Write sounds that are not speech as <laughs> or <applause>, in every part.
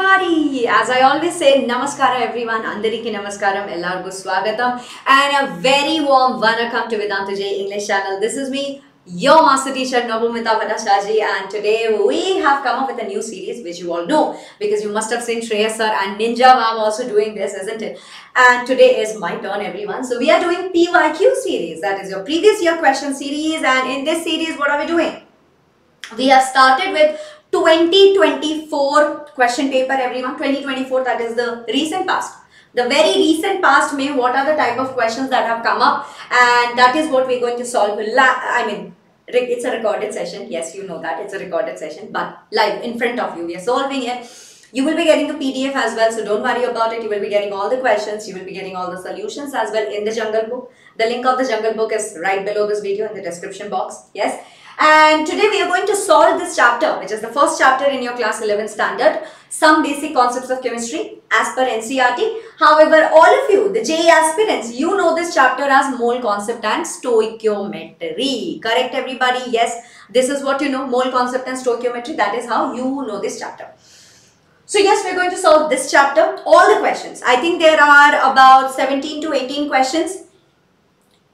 everybody! As I always say, Namaskara everyone, Andariki Namaskaram, Ellargu Swagatam, and a very warm Vanakkam to Vedantu JEE English channel. This is me, your master teacher Nabamita Bhattacharjee, and today we have come up with a new series which you all know because you must have seen Shreya sir and Ninja ma'am also doing this, isn't it? And today is my turn, everyone. So we are doing PYQ series, that is your previous year question series, and in this series, what are we doing? We have started with 2024 question paper everyone. 2024 that is the recent past. The very recent past may what are the type of questions that have come up? And that is what we're going to solve i mean it's a recorded session. Yes you know that it's a recorded session but live in front of you. We are solving it. You will be getting the pdf as well so don't worry about it. You will be getting all the questions. You will be getting all the solutions as well in the jungle book. The link of the jungle book is right below this video in the description box. Yes and today we are going to solve this chapter, which is the first chapter in your class 11 standard, some basic concepts of chemistry as per NCERT. However, all of you, the JEE aspirants, you know this chapter as mole concept and stoichiometry. Correct everybody? Yes, this is what you know, mole concept and stoichiometry. That is how you know this chapter. So yes, we're going to solve this chapter, all the questions. I think there are about 17 to 18 questions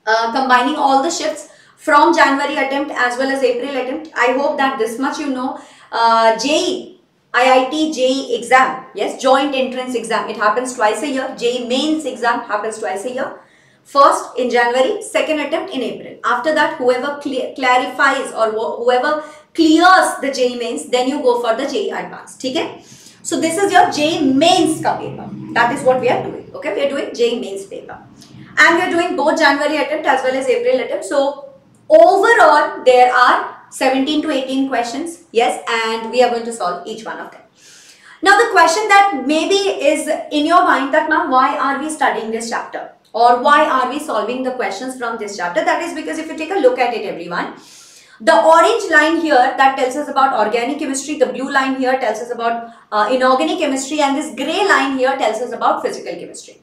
uh, combining all the shifts from January attempt as well as April attempt. I hope that this much you know. Uh, JEE, IIT JEE exam, yes, joint entrance exam. It happens twice a year. JEE mains exam happens twice a year. First in January, second attempt in April. After that, whoever clarifies or whoever clears the JEE mains, then you go for the JEE advanced. Okay? So this is your JEE mains ka paper. That is what we are doing. Okay, we are doing JEE mains paper. And we are doing both January attempt as well as April attempt. So Overall, there are 17 to 18 questions. Yes, and we are going to solve each one of them. Now, the question that maybe is in your mind that, ma'am, why are we studying this chapter? Or why are we solving the questions from this chapter? That is because if you take a look at it, everyone, the orange line here that tells us about organic chemistry, the blue line here tells us about uh, inorganic chemistry and this gray line here tells us about physical chemistry.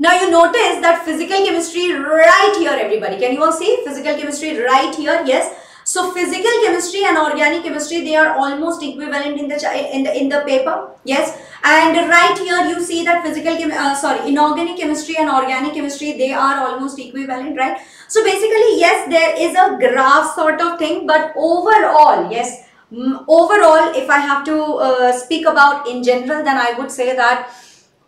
Now you notice that physical chemistry right here everybody. Can you all see physical chemistry right here? Yes. So physical chemistry and organic chemistry they are almost equivalent in the in the in the paper. Yes. And right here you see that physical chem uh, sorry inorganic chemistry and organic chemistry they are almost equivalent right. So basically yes there is a graph sort of thing but overall yes overall if I have to uh, speak about in general then I would say that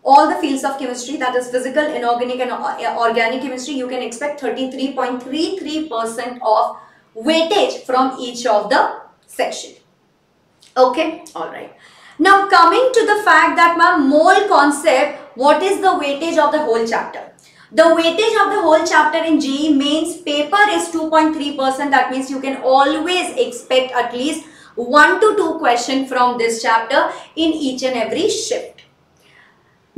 all the fields of chemistry that is physical, inorganic and uh, organic chemistry you can expect 33.33% of weightage from each of the section. Okay, alright. Now coming to the fact that my mole concept, what is the weightage of the whole chapter? The weightage of the whole chapter in JEE mains paper is 2.3%. That means you can always expect at least 1 to 2 question from this chapter in each and every shift.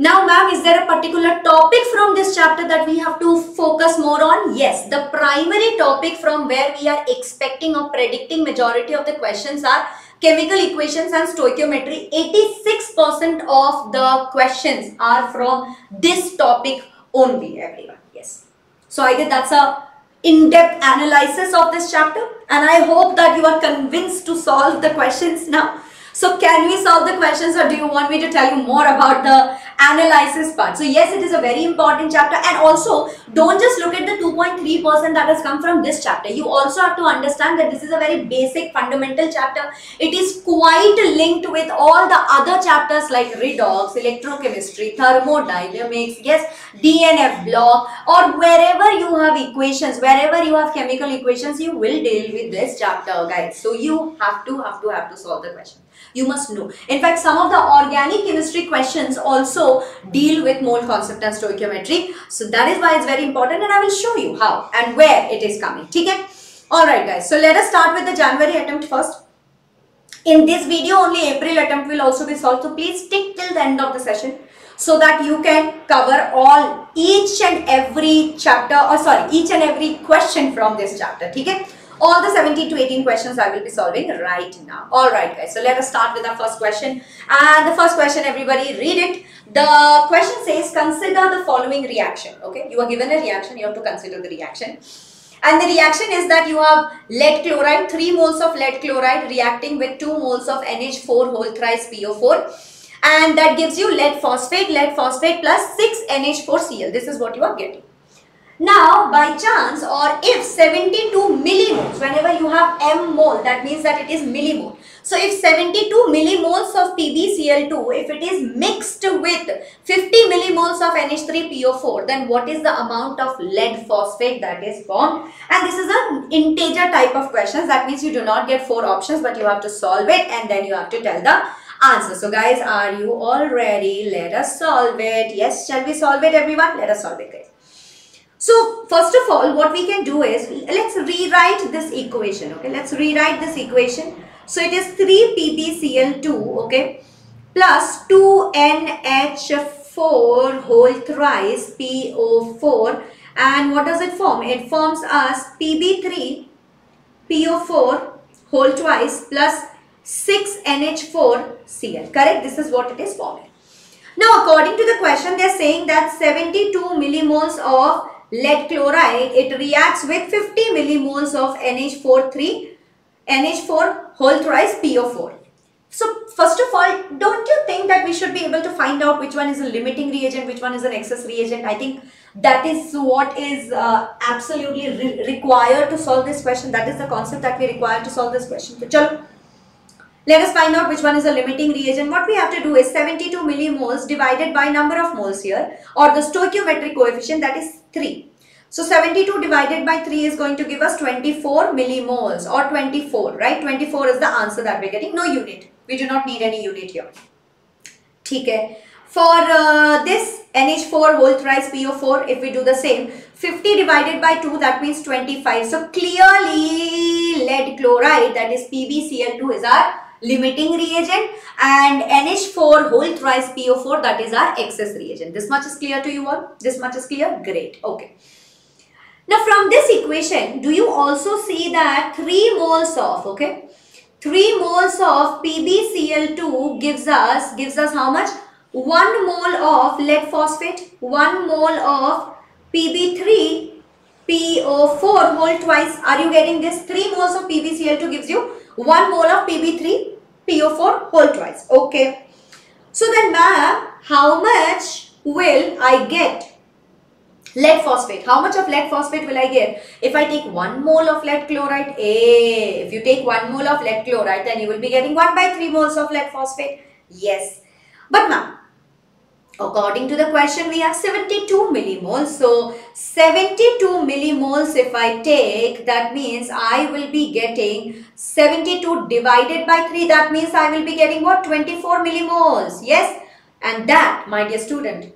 Now ma'am, is there a particular topic from this chapter that we have to focus more on? Yes, the primary topic from where we are expecting or predicting majority of the questions are chemical equations and stoichiometry. 86% of the questions are from this topic only everyone. Yes. So I guess that's a in-depth analysis of this chapter and I hope that you are convinced to solve the questions now. So can we solve the questions or do you want me to tell you more about the analysis part? So yes, it is a very important chapter and also don't just look at the 2.3% that has come from this chapter. You also have to understand that this is a very basic fundamental chapter. It is quite linked with all the other chapters like redox, electrochemistry, thermodynamics, yes, DNF block or wherever you have equations, wherever you have chemical equations, you will deal with this chapter guys. So you have to, have to, have to solve the question you must know. In fact, some of the organic chemistry questions also deal with mole concept and stoichiometry. So that is why it's very important and I will show you how and where it is coming. Okay? Alright guys, so let us start with the January attempt first. In this video, only April attempt will also be solved. So please stick till the end of the session so that you can cover all each and every chapter or sorry each and every question from this chapter okay all the 17 to 18 questions I will be solving right now. Alright guys, so let us start with our first question. And the first question, everybody read it. The question says, consider the following reaction. Okay, you are given a reaction, you have to consider the reaction. And the reaction is that you have lead chloride, 3 moles of lead chloride reacting with 2 moles of NH4 whole thrice PO4 and that gives you lead phosphate, lead phosphate plus 6NH4Cl. This is what you are getting. Now, by chance or if 72 millimoles, whenever you have m mole, that means that it is millimole. So, if 72 millimoles of PbCl2, if it is mixed with 50 millimoles of NH3PO4, then what is the amount of lead phosphate that is formed? And this is an integer type of questions. That means you do not get four options, but you have to solve it and then you have to tell the answer. So, guys, are you all ready? Let us solve it. Yes, shall we solve it, everyone? Let us solve it, guys. So first of all, what we can do is, let's rewrite this equation, okay? Let's rewrite this equation. So it is 3PbCl2, okay, plus 2NH4 whole thrice PO4 and what does it form? It forms as Pb3 PO4 whole twice plus 6NH4Cl, correct? This is what it is forming. Now according to the question, they are saying that 72 millimoles of lead chloride, it reacts with 50 millimoles of NH43, NH4 whole thrice PO4. So first of all, don't you think that we should be able to find out which one is a limiting reagent, which one is an excess reagent? I think that is what is uh, absolutely re required to solve this question. That is the concept that we require to solve this question. So, chalo, let us find out which one is a limiting reagent. What we have to do is 72 millimoles divided by number of moles here or the stoichiometric coefficient that is 3. So 72 divided by 3 is going to give us 24 millimoles or 24, right? 24 is the answer that we're getting. No unit. We do not need any unit here. Okay. For uh, this NH4 whole thrice PO4, if we do the same, 50 divided by 2, that means 25. So clearly lead chloride, that is PbCl2 is our limiting reagent and NH4 whole thrice PO4, that is our excess reagent. This much is clear to you all? This much is clear? Great. Okay. Now from this equation, do you also see that 3 moles of, okay, 3 moles of PbCl2 gives us, gives us how much? 1 mole of lead phosphate, 1 mole of Pb3 PO4 whole twice. Are you getting this? 3 moles of PbCl2 gives you 1 mole of Pb3 PO4 whole twice. Okay. So then ma'am, how much will I get lead phosphate. How much of lead phosphate will I get? If I take 1 mole of lead chloride, eh, if you take 1 mole of lead chloride, then you will be getting 1 by 3 moles of lead phosphate. Yes. But now, according to the question, we have 72 millimoles. So, 72 millimoles if I take, that means I will be getting 72 divided by 3. That means I will be getting what? 24 millimoles. Yes. And that, my dear student,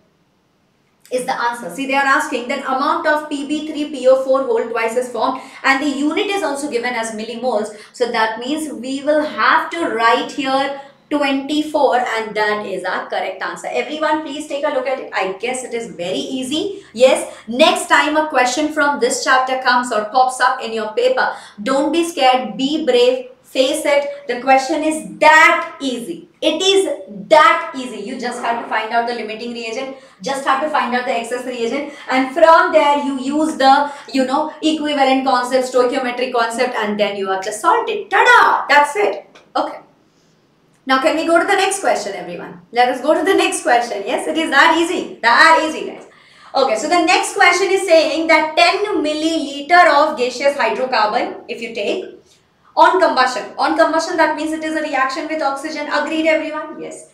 is the answer. See, they are asking then amount of Pb3PO4 whole twice is formed and the unit is also given as millimoles. So that means we will have to write here 24 and that is our correct answer. Everyone please take a look at it. I guess it is very easy. Yes, next time a question from this chapter comes or pops up in your paper, don't be scared, be brave, face it. The question is that easy. It is that easy. You just have to find out the limiting reagent, just have to find out the excess reagent and from there you use the, you know, equivalent concept, stoichiometric concept and then you have just solved it. Ta-da! That's it. Okay. Now can we go to the next question everyone? Let us go to the next question. Yes, it is that easy. That easy guys. Okay, so the next question is saying that 10 milliliter of gaseous hydrocarbon, if you take, on combustion. On combustion, that means it is a reaction with oxygen. Agreed everyone? Yes.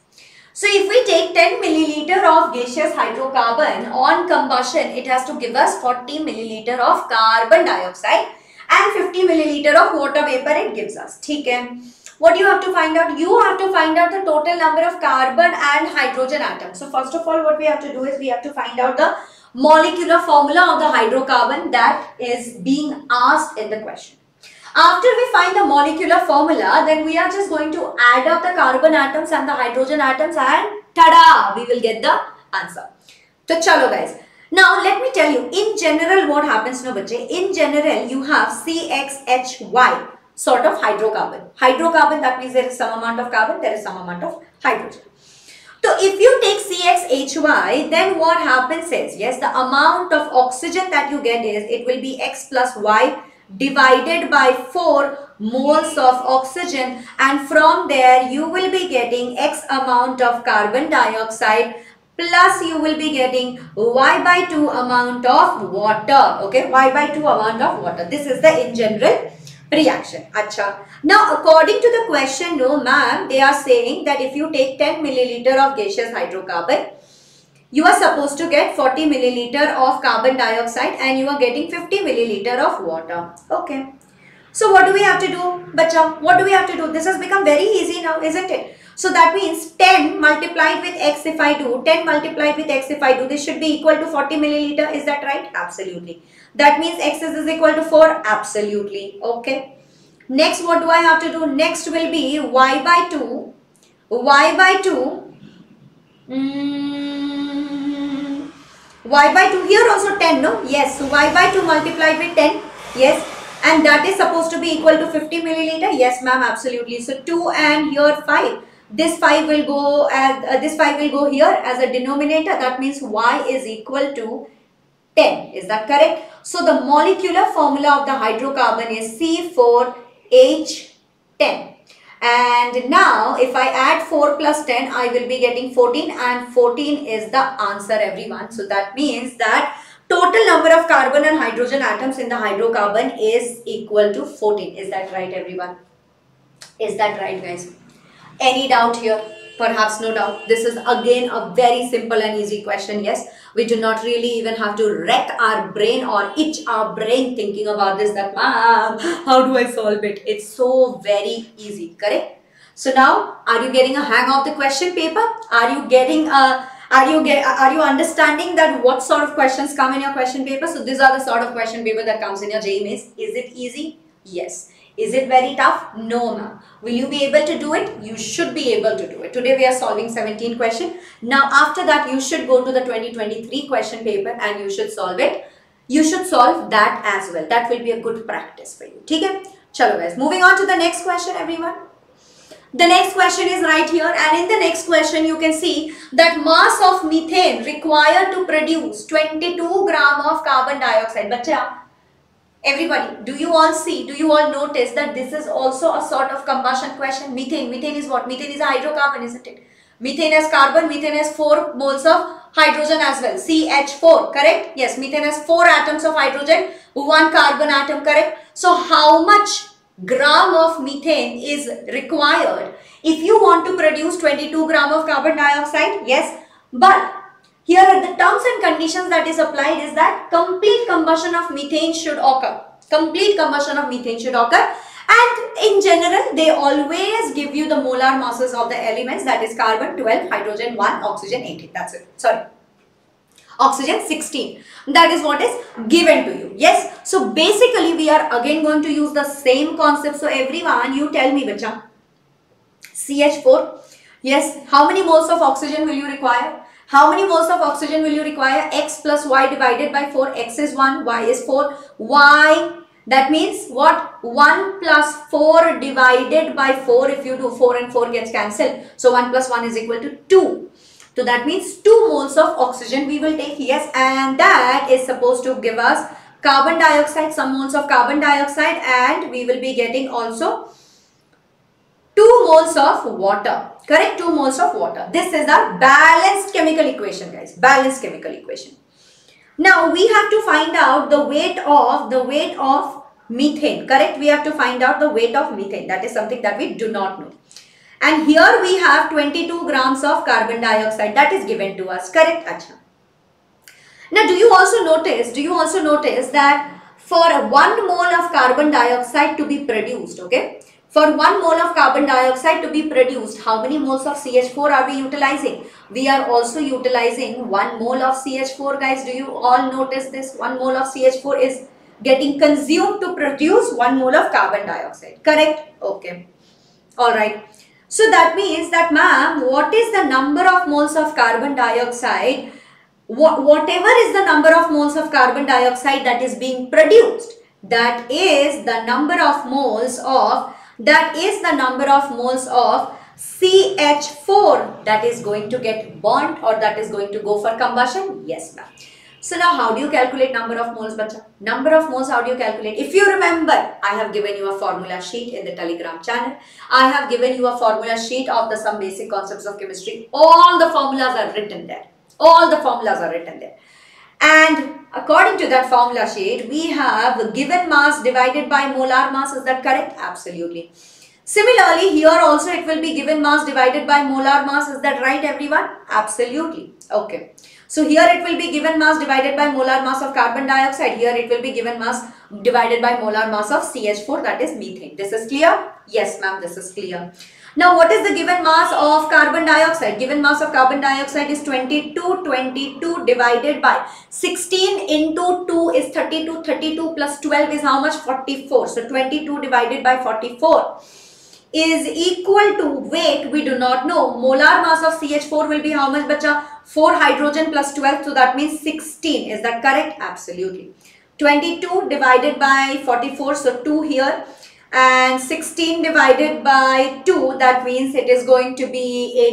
So if we take 10 milliliter of gaseous hydrocarbon on combustion, it has to give us 40 milliliter of carbon dioxide and 50 milliliter of water vapor it gives us. Okay. What you have to find out? You have to find out the total number of carbon and hydrogen atoms. So first of all, what we have to do is we have to find out the molecular formula of the hydrocarbon that is being asked in the question. After we find the molecular formula, then we are just going to add up the carbon atoms and the hydrogen atoms and tada, we will get the answer. So chalo guys. Now let me tell you, in general what happens no bache? In general you have CXHY sort of hydrocarbon. Hydrocarbon that means there is some amount of carbon, there is some amount of hydrogen. So if you take CXHY, then what happens is, yes, the amount of oxygen that you get is, it will be X plus Y divided by 4 moles of oxygen and from there you will be getting X amount of carbon dioxide plus you will be getting Y by 2 amount of water. Okay, Y by 2 amount of water. This is the in general reaction. Acha. Now according to the question, no ma'am, they are saying that if you take 10 milliliter of gaseous hydrocarbon, you are supposed to get 40 milliliter of carbon dioxide and you are getting 50 milliliter of water. Okay. So what do we have to do? Bacha, what do we have to do? This has become very easy now, isn't it? So that means 10 multiplied with x if I do, 10 multiplied with x if I do, this should be equal to 40 milliliter. Is that right? Absolutely. That means x is equal to 4. Absolutely. Okay. Next, what do I have to do? Next will be y by 2. y by 2. Mm, y by 2 here also 10 no yes so y by 2 multiplied with 10 yes and that is supposed to be equal to 50 milliliter yes ma'am absolutely so 2 and here 5 this 5 will go as uh, this 5 will go here as a denominator that means y is equal to 10 is that correct so the molecular formula of the hydrocarbon is C4H10 and now if I add 4 plus 10 I will be getting 14 and 14 is the answer everyone so that means that total number of carbon and hydrogen atoms in the hydrocarbon is equal to 14 is that right everyone is that right guys any doubt here? Perhaps no doubt. This is again a very simple and easy question. Yes, we do not really even have to wreck our brain or itch our brain thinking about this that ma'am, how do I solve it? It's so very easy, correct? So now, are you getting a hang of the question paper? Are you getting a are you get are you understanding that what sort of questions come in your question paper? So these are the sort of question paper that comes in your JEE Is it easy? Yes. Is it very tough? No, ma'am. Will you be able to do it? You should be able to do it. Today we are solving 17 question. Now after that you should go to the 2023 question paper and you should solve it. You should solve that as well. That will be a good practice for you. Okay? Chalo guys. Moving on to the next question everyone. The next question is right here and in the next question you can see that mass of methane required to produce 22 gram of carbon dioxide. Bacha, Everybody, do you all see, do you all notice that this is also a sort of combustion question? Methane, methane is what? Methane is a hydrocarbon, isn't it? Methane has carbon, methane has 4 moles of hydrogen as well. CH4, correct? Yes, methane has 4 atoms of hydrogen, 1 carbon atom, correct? So, how much gram of methane is required if you want to produce 22 gram of carbon dioxide? Yes, but here are the terms and conditions that is applied is that complete combustion of methane should occur. Complete combustion of methane should occur and in general they always give you the molar masses of the elements that is carbon 12, hydrogen 1, oxygen 18. That's it. Sorry. Oxygen 16. That is what is given to you. Yes. So basically we are again going to use the same concept. So everyone you tell me bacha. CH4. Yes. How many moles of oxygen will you require? How many moles of oxygen will you require? X plus Y divided by 4. X is 1, Y is 4. Y, that means what? 1 plus 4 divided by 4. If you do 4 and 4 gets cancelled. So 1 plus 1 is equal to 2. So that means 2 moles of oxygen we will take. Yes, and that is supposed to give us carbon dioxide, some moles of carbon dioxide and we will be getting also 2 moles of water. Correct? 2 moles of water. This is a balanced chemical equation guys. Balanced chemical equation. Now we have to find out the weight of the weight of methane. Correct? We have to find out the weight of methane. That is something that we do not know. And here we have 22 grams of carbon dioxide that is given to us. Correct? Achha. Now do you also notice, do you also notice that for 1 mole of carbon dioxide to be produced, okay, for 1 mole of carbon dioxide to be produced, how many moles of CH4 are we utilizing? We are also utilizing 1 mole of CH4 guys. Do you all notice this? 1 mole of CH4 is getting consumed to produce 1 mole of carbon dioxide. Correct? Okay. Alright. So that means that ma'am, what is the number of moles of carbon dioxide? What, whatever is the number of moles of carbon dioxide that is being produced, that is the number of moles of that is the number of moles of CH4 that is going to get burnt or that is going to go for combustion? Yes, ma'am. So now how do you calculate number of moles, bacha? Number of moles, how do you calculate? If you remember, I have given you a formula sheet in the telegram channel. I have given you a formula sheet of the some basic concepts of chemistry. All the formulas are written there. All the formulas are written there. And according to that formula sheet, we have given mass divided by molar mass. Is that correct? Absolutely. Similarly, here also it will be given mass divided by molar mass. Is that right everyone? Absolutely. Okay. So here it will be given mass divided by molar mass of carbon dioxide. Here it will be given mass divided by molar mass of CH4 that is methane. This is clear? Yes ma'am, this is clear. Now what is the given mass of carbon dioxide? Given mass of carbon dioxide is 22, 22 divided by 16 into 2 is 32, 32 plus 12 is how much? 44. So 22 divided by 44 is equal to weight we do not know. Molar mass of CH4 will be how much bacha? 4 hydrogen plus 12 so that means 16. Is that correct? Absolutely. 22 divided by 44 so 2 here and 16 divided by 2 that means it is going to be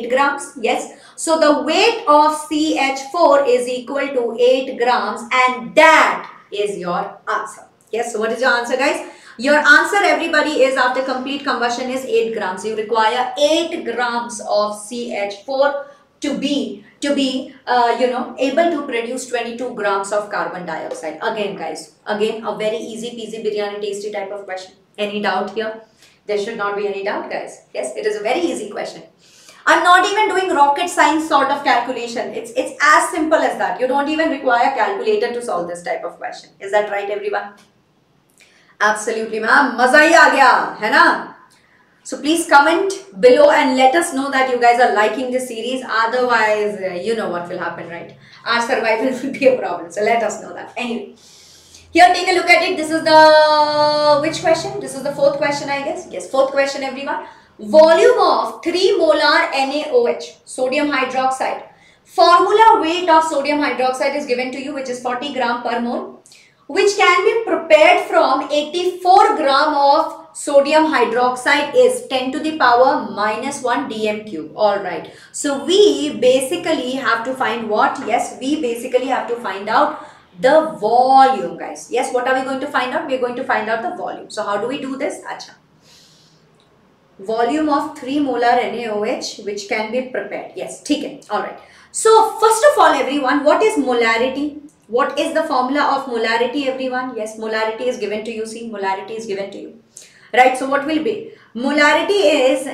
8 grams. Yes. So the weight of CH4 is equal to 8 grams and that is your answer. Yes. So what is your answer guys? Your answer everybody is after complete combustion is 8 grams. You require 8 grams of CH4 to be to be uh, you know able to produce 22 grams of carbon dioxide. Again guys, again a very easy peasy biryani tasty type of question. Any doubt here? There should not be any doubt guys. Yes, it is a very easy question. I'm not even doing rocket science sort of calculation. It's, it's as simple as that. You don't even require calculator to solve this type of question. Is that right everyone? Absolutely, ma'am. Maza hi aa gaya, hai na? So please comment below and let us know that you guys are liking this series. Otherwise, you know what will happen, right? Our survival <laughs> will be a problem. So let us know that. Anyway, here take a look at it. This is the which question? This is the fourth question, I guess. Yes, fourth question, everyone. Volume of 3 molar NaOH, sodium hydroxide. Formula weight of sodium hydroxide is given to you, which is 40 gram per mole which can be prepared from 84 gram of sodium hydroxide is 10 to the power minus 1 dm cube all right so we basically have to find what yes we basically have to find out the volume guys yes what are we going to find out we're going to find out the volume so how do we do this acha volume of 3 molar NaOH which can be prepared yes okay all right so first of all everyone what is molarity what is the formula of molarity everyone? Yes, molarity is given to you. See, molarity is given to you. Right, so what will be? Molarity is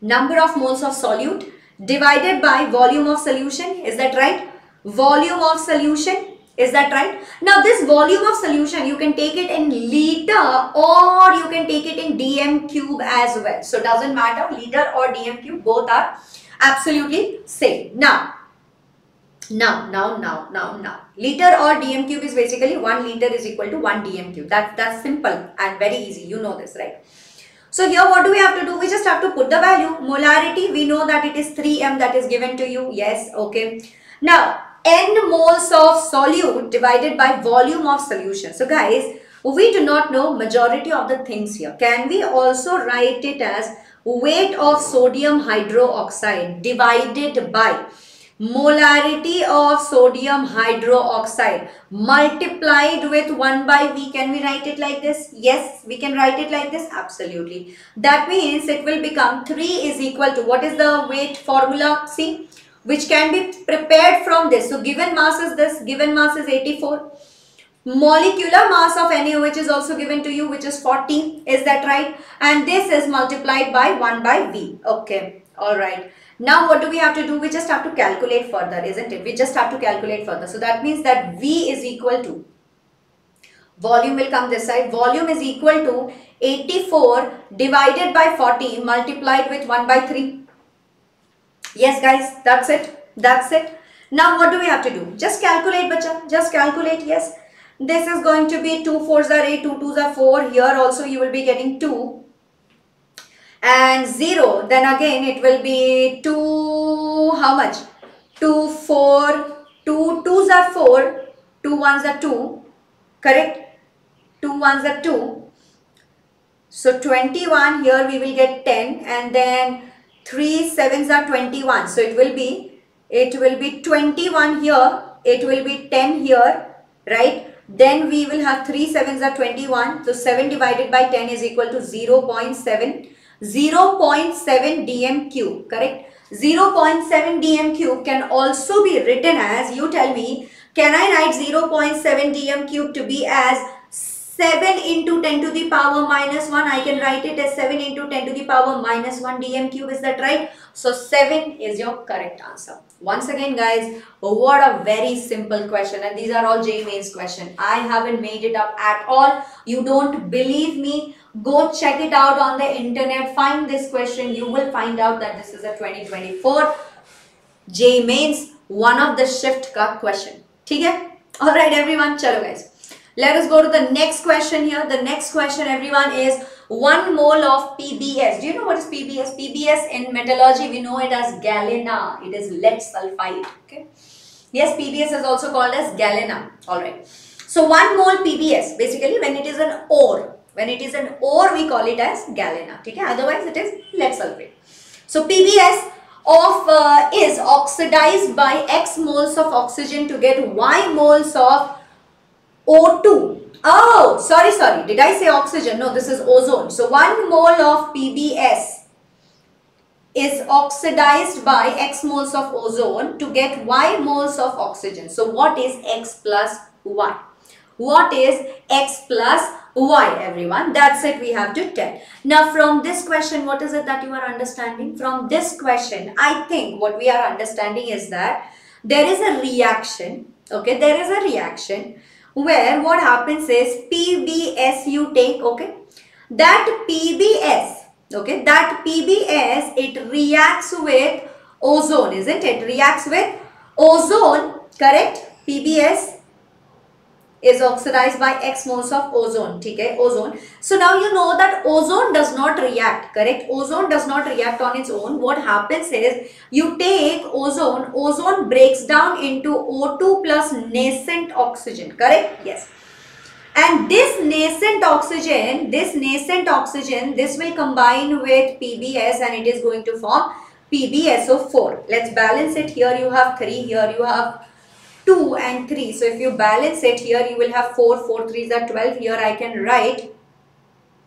number of moles of solute divided by volume of solution. Is that right? Volume of solution. Is that right? Now this volume of solution you can take it in liter or you can take it in dm cube as well. So doesn't matter liter or dm cube both are absolutely same. Now now, now, now, now, now. Liter or dm cube is basically 1 liter is equal to 1 dm cube. That, that's simple and very easy. You know this, right? So here what do we have to do? We just have to put the value. Molarity, we know that it is 3m that is given to you. Yes, okay. Now, n moles of solute divided by volume of solution. So guys, we do not know majority of the things here. Can we also write it as weight of sodium hydroxide divided by molarity of sodium hydroxide multiplied with 1 by V. Can we write it like this? Yes, we can write it like this. Absolutely. That means it will become 3 is equal to what is the weight formula? See, which can be prepared from this. So, given mass is this, given mass is 84. Molecular mass of NaOH is also given to you which is 40. Is that right? And this is multiplied by 1 by V. Okay. Alright. Now what do we have to do? We just have to calculate further, isn't it? We just have to calculate further. So that means that V is equal to, volume will come this side, volume is equal to 84 divided by 40 multiplied with 1 by 3. Yes guys, that's it. That's it. Now what do we have to do? Just calculate bacha. Just calculate. Yes. This is going to be 2 4s are 8, 2 2s are 4. Here also you will be getting 2 and 0 then again it will be 2 how much 2 4 2 2s are 4 2 1s are 2 correct 2 1s are 2 so 21 here we will get 10 and then 3 7s are 21 so it will be it will be 21 here it will be 10 here, right? Then we will have 3 sevens are 21. So 7 divided by 10 is equal to 0 0.7. 0 0.7 dm cube, correct? 0 0.7 dm cube can also be written as, you tell me, can I write 0 0.7 dm cube to be as 7 into 10 to the power minus 1. I can write it as 7 into 10 to the power minus 1 dm cube. Is that right? So 7 is your correct answer. Once again guys, what a very simple question and these are all JEE Mains question. I haven't made it up at all. You don't believe me? Go check it out on the internet. Find this question. You will find out that this is a 2024 JEE Mains one of the shift ka question. Okay? Alright everyone, chalo guys. Let us go to the next question here. The next question everyone is 1 mole of PBS. Do you know what is PBS? PBS in metallurgy we know it as galena. It is lead sulfide. Okay. Yes, PBS is also called as galena. Alright. So 1 mole PBS basically when it is an ore. When it is an ore we call it as galena. Okay. Otherwise it is lead sulfide. So PBS of uh, is oxidized by X moles of oxygen to get Y moles of O2. Oh, sorry, sorry. Did I say oxygen? No, this is ozone. So, 1 mole of PBS is oxidized by X moles of ozone to get Y moles of oxygen. So, what is X plus Y? What is X plus Y, everyone? That's it we have to tell. Now, from this question, what is it that you are understanding? From this question, I think what we are understanding is that there is a reaction. Okay, there is a reaction where what happens is PBS you take, okay. That PBS, okay, that PBS, it reacts with ozone, isn't it? Reacts with ozone, correct? PBS is oxidized by X moles of ozone. Okay, ozone. So now you know that ozone does not react. Correct? Ozone does not react on its own. What happens is you take ozone. Ozone breaks down into O2 plus nascent oxygen. Correct? Yes. And this nascent oxygen, this nascent oxygen, this will combine with PBS and it is going to form PbSO4. Let's balance it. Here you have 3, here you have 2 and 3. So if you balance it here you will have 4, 4 3s are 12. Here I can write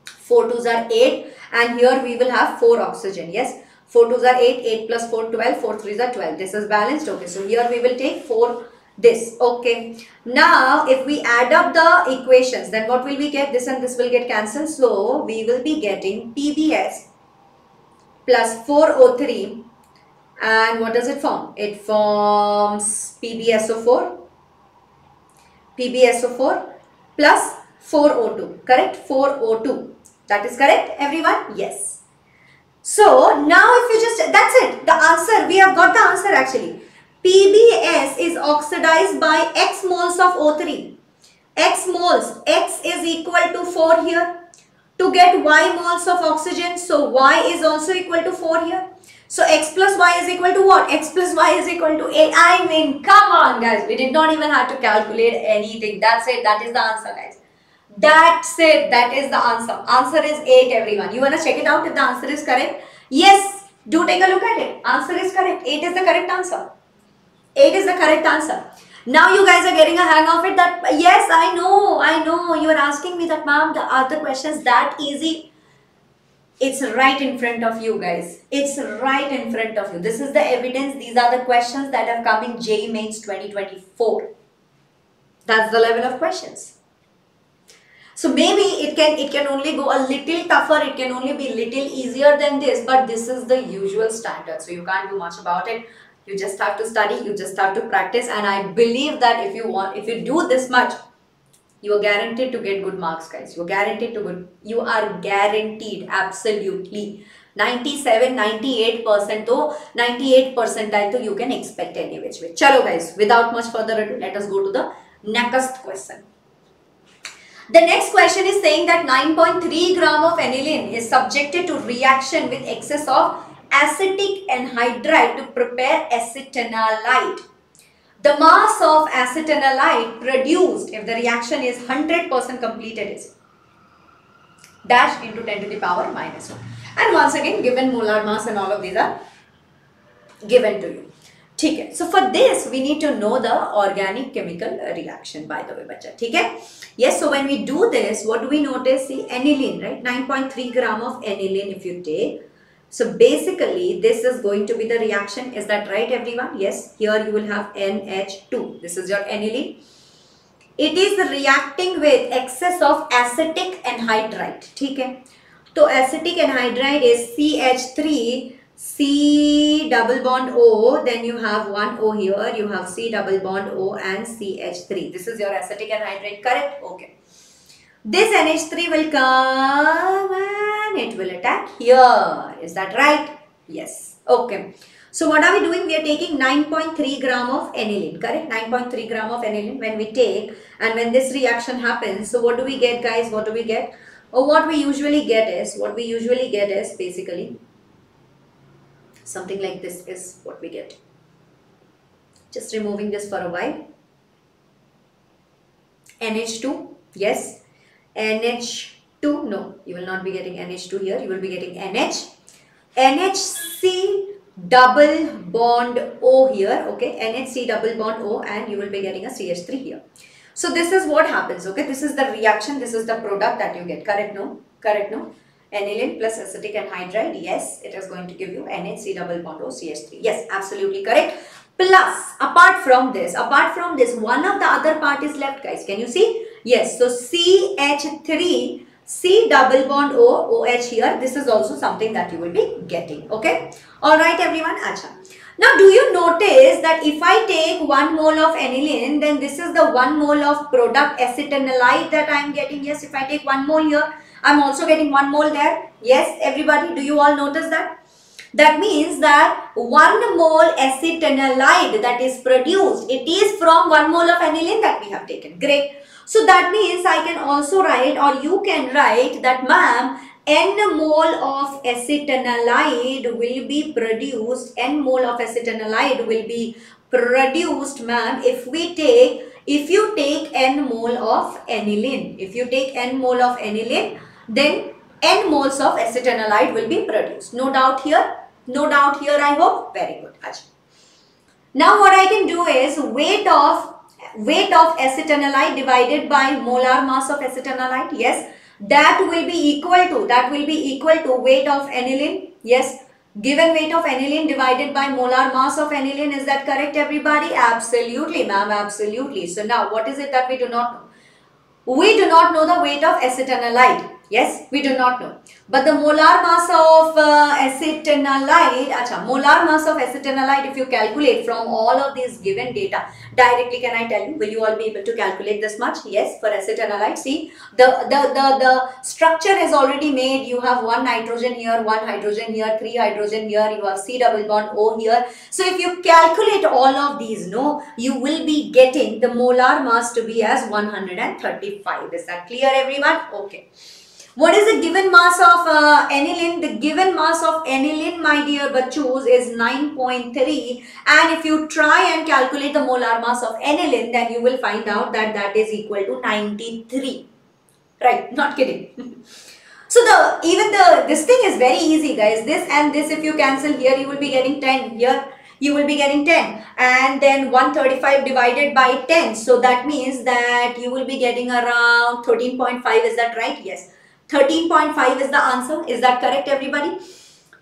4 2s are 8 and here we will have 4 oxygen. Yes. 4 2s are 8, 8 plus 4 12, 4 3s are 12. This is balanced. Okay. So here we will take 4 this. Okay. Now if we add up the equations then what will we get? This and this will get cancelled. So we will be getting PBS plus 4O3 and what does it form? It forms PbSO4, PbSO4 plus 4O2, correct? 4O2. That is correct, everyone? Yes. So, now if you just, that's it. The answer, we have got the answer actually. PBS is oxidized by X moles of O3. X moles, X is equal to 4 here. To get Y moles of oxygen, so Y is also equal to 4 here. So x plus y is equal to what? x plus y is equal to 8. I mean, come on guys. We did not even have to calculate anything. That's it. That is the answer guys. That's it. That is the answer. Answer is 8 everyone. You want to check it out if the answer is correct? Yes. Do take a look at it. Answer is correct. 8 is the correct answer. 8 is the correct answer. Now you guys are getting a hang of it that yes, I know, I know. You are asking me that ma'am, the other questions that easy it's right in front of you guys. It's right in front of you. This is the evidence. These are the questions that have come in Mains 2024. That's the level of questions. So maybe it can it can only go a little tougher, it can only be little easier than this, but this is the usual standard. So you can't do much about it. You just have to study, you just have to practice and I believe that if you want, if you do this much, you are guaranteed to get good marks guys. You are guaranteed to good you are guaranteed absolutely. 97 98 percent though 98 percentile though you can expect any which way chalo guys without much further ado let us go to the next question. The next question is saying that 9.3 gram of aniline is subjected to reaction with excess of acetic anhydride to prepare acetanilide the mass of acetanilide produced if the reaction is 100% completed is dash into 10 to the power minus 1. And once again given molar mass and all of these are given to you. Okay, so for this we need to know the organic chemical reaction by the way bacha Okay, yes so when we do this what do we notice see aniline right 9.3 gram of aniline if you take so basically this is going to be the reaction. Is that right everyone? Yes. Here you will have NH2 this is your aniline it is reacting with excess of acetic anhydride. Okay, so acetic anhydride is CH3 C double bond O, then you have one O here, you have C double bond O and CH3. This is your acetic anhydride, correct? Okay. This NH3 will come and it will attack here. Is that right? Yes. Okay. So what are we doing? We are taking 9.3 gram of aniline, correct? 9.3 gram of aniline when we take and when this reaction happens. So what do we get guys? What do we get? Or what we usually get is, what we usually get is basically something like this is what we get just removing this for a while NH2 yes NH2 no you will not be getting NH2 here you will be getting NH NHC double bond O here okay? NHC double bond O and you will be getting a CH3 here. So this is what happens okay? This is the reaction this is the product that you get. Correct no? Correct no? Aniline plus acetic anhydride yes it is going to give you NHC double bond O CH3. yes absolutely correct. Plus apart from this apart from this one of the other part is left guys. Can you see yes so CH3 C double bond O OH here this is also something that you will be getting okay all right everyone acha now do you notice that if I take 1 mole of aniline then this is the 1 mole of product acetanilide that I am getting yes if I take 1 mole here I'm also getting 1 mole there. Yes, everybody, do you all notice that? That means that 1 mole acetanilide that is produced, it is from 1 mole of aniline that we have taken. Great. So that means I can also write or you can write that ma'am, n mole of acetanilide will be produced, n mole of acetanilide will be produced ma'am if we take, if you take n mole of aniline, if you take n mole of aniline, then n moles of acetanilide will be produced. No doubt here? No doubt here I hope? Very good. Now what I can do is weight of weight of acetanilide divided by molar mass of acetanilide. Yes, that will be equal to that will be equal to weight of aniline. Yes, given weight of aniline divided by molar mass of aniline. Is that correct everybody? Absolutely ma'am, absolutely. So now what is it that we do not know? We do not know the weight of acetanilide. Yes, we do not know. But the molar mass of uh, acetanilide, acha, molar mass of acetanilide, if you calculate from all of these given data, directly can I tell you, will you all be able to calculate this much? Yes, for acetanilide, see, the, the, the, the structure is already made. You have one nitrogen here, one hydrogen here, three hydrogen here, you have C double bond O here. So if you calculate all of these, no, you will be getting the molar mass to be as 135. Is that clear everyone? Okay. What is the given mass of uh, aniline? The given mass of aniline, my dear bachos, is 9.3 and if you try and calculate the molar mass of aniline, then you will find out that that is equal to 93. Right, not kidding. <laughs> so the even the this thing is very easy guys. This and this if you cancel here, you will be getting 10 here you will be getting 10 and then 135 divided by 10 so that means that you will be getting around 13.5 is that right yes 13.5 is the answer. Is that correct everybody?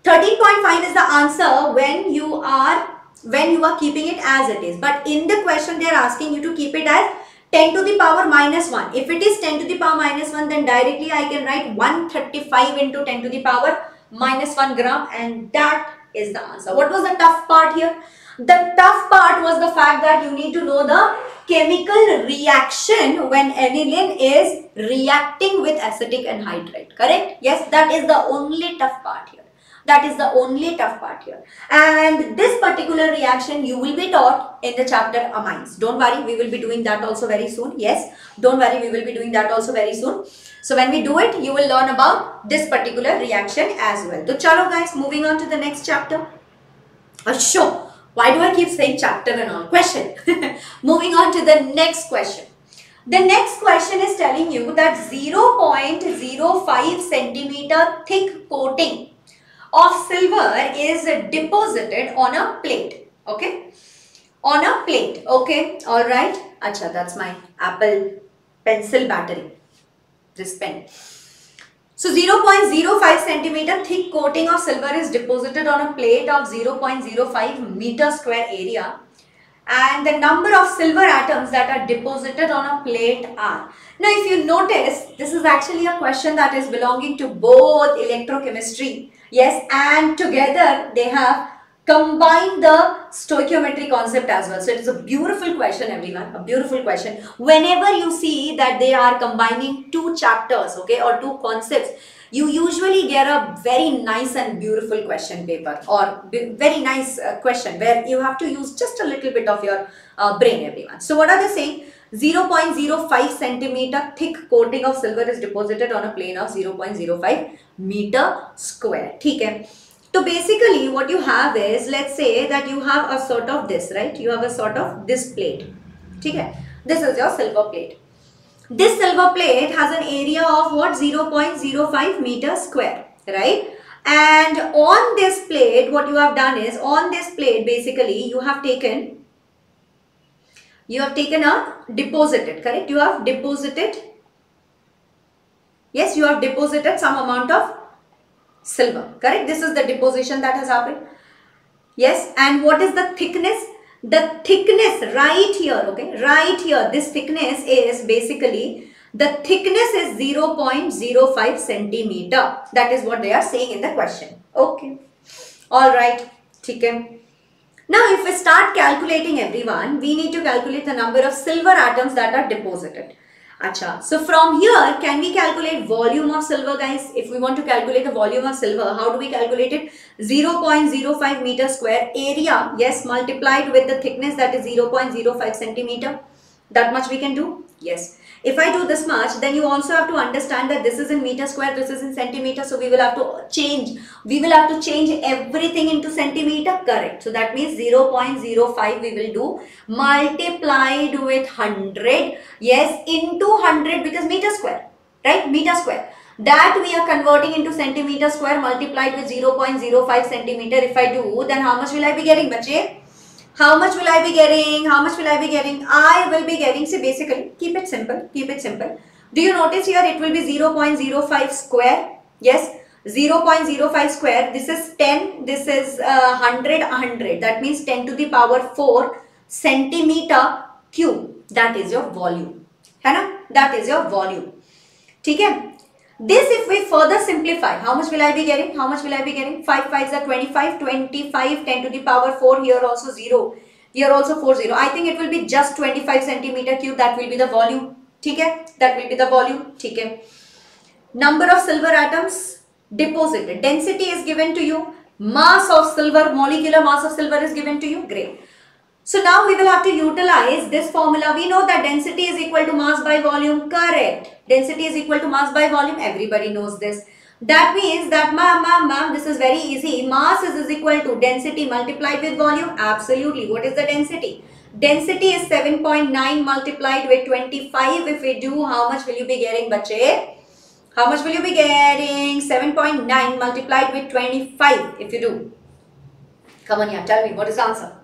13.5 is the answer when you are when you are keeping it as it is. But in the question they are asking you to keep it as 10 to the power minus 1. If it is 10 to the power minus 1 then directly I can write 135 into 10 to the power minus 1 gram and that is the answer. What was the tough part here? The tough part was the fact that you need to know the chemical reaction when aniline is reacting with acetic anhydride. Correct? Yes, that is the only tough part here. That is the only tough part here. And this particular reaction you will be taught in the chapter amines. Don't worry, we will be doing that also very soon. Yes, don't worry, we will be doing that also very soon. So when we do it, you will learn about this particular reaction as well. So chalo guys, moving on to the next chapter. Sure. Why do I keep saying chapter and all? Question. <laughs> Moving on to the next question. The next question is telling you that 0.05 centimeter thick coating of silver is deposited on a plate. Okay, on a plate. Okay, all right. Acha, that's my Apple pencil battery. This pen. So 0.05 centimeter thick coating of silver is deposited on a plate of 0.05 meter square area and the number of silver atoms that are deposited on a plate are. Now if you notice, this is actually a question that is belonging to both electrochemistry, yes, and together they have combined the stoichiometry concept as well. So it is a beautiful question everyone, a beautiful question. Whenever you see that they are combining two chapters, okay, or two concepts, you usually get a very nice and beautiful question paper or very nice uh, question where you have to use just a little bit of your uh, brain everyone. So what are they saying? 0.05 centimeter thick coating of silver is deposited on a plane of 0.05 meter square. Okay. So basically what you have is let's say that you have a sort of this right. You have a sort of this plate. Okay. This is your silver plate. This silver plate has an area of what 0.05 meter square, right? And on this plate, what you have done is, on this plate, basically, you have taken, you have taken a deposited, correct? You have deposited, yes, you have deposited some amount of silver, correct? This is the deposition that has happened. Yes, and what is the thickness? the thickness right here okay? Right here this thickness is basically the thickness is 0.05 centimeter. That is what they are saying in the question. Okay. All right. okay now if we start calculating everyone we need to calculate the number of silver atoms that are deposited Acha. So from here, can we calculate volume of silver guys? If we want to calculate the volume of silver, how do we calculate it? 0.05 meter square area, yes, multiplied with the thickness that is 0.05 centimeter. That much we can do? Yes. If I do this much, then you also have to understand that this is in meter square, this is in centimeter. So we will have to change. We will have to change everything into centimeter. Correct. So that means 0.05 we will do multiplied with 100. Yes, into 100 because meter square. Right? Meter square. That we are converting into centimeter square multiplied with 0.05 centimeter. If I do, then how much will I be getting, bache? How much will I be getting? How much will I be getting? I will be getting, see basically, keep it simple, keep it simple. Do you notice here it will be 0.05 square? Yes, 0.05 square. This is 10, this is uh, 100, 100. That means 10 to the power 4 centimeter cube. That is your volume. है ना? That is your volume. ठीक है? this if we further simplify, how much will I be getting? How much will I be getting? 5 5s are 25, 25, 10 to the power 4, here also 0. Here also 4 0. I think it will be just 25 centimeter cube. That will be the volume. Okay? That will be the volume. Okay? Number of silver atoms deposited. Density is given to you. Mass of silver, molecular mass of silver is given to you. Great. So now we will have to utilize this formula. We know that density is equal to mass by volume. Correct. Density is equal to mass by volume. Everybody knows this. That means that ma'am, ma'am, ma'am, this is very easy. Mass is, is equal to density multiplied with volume. Absolutely. What is the density? Density is 7.9 multiplied with 25. If we do, how much will you be getting, bache? How much will you be getting? 7.9 multiplied with 25 if you do. Come on here, tell me, what is the answer?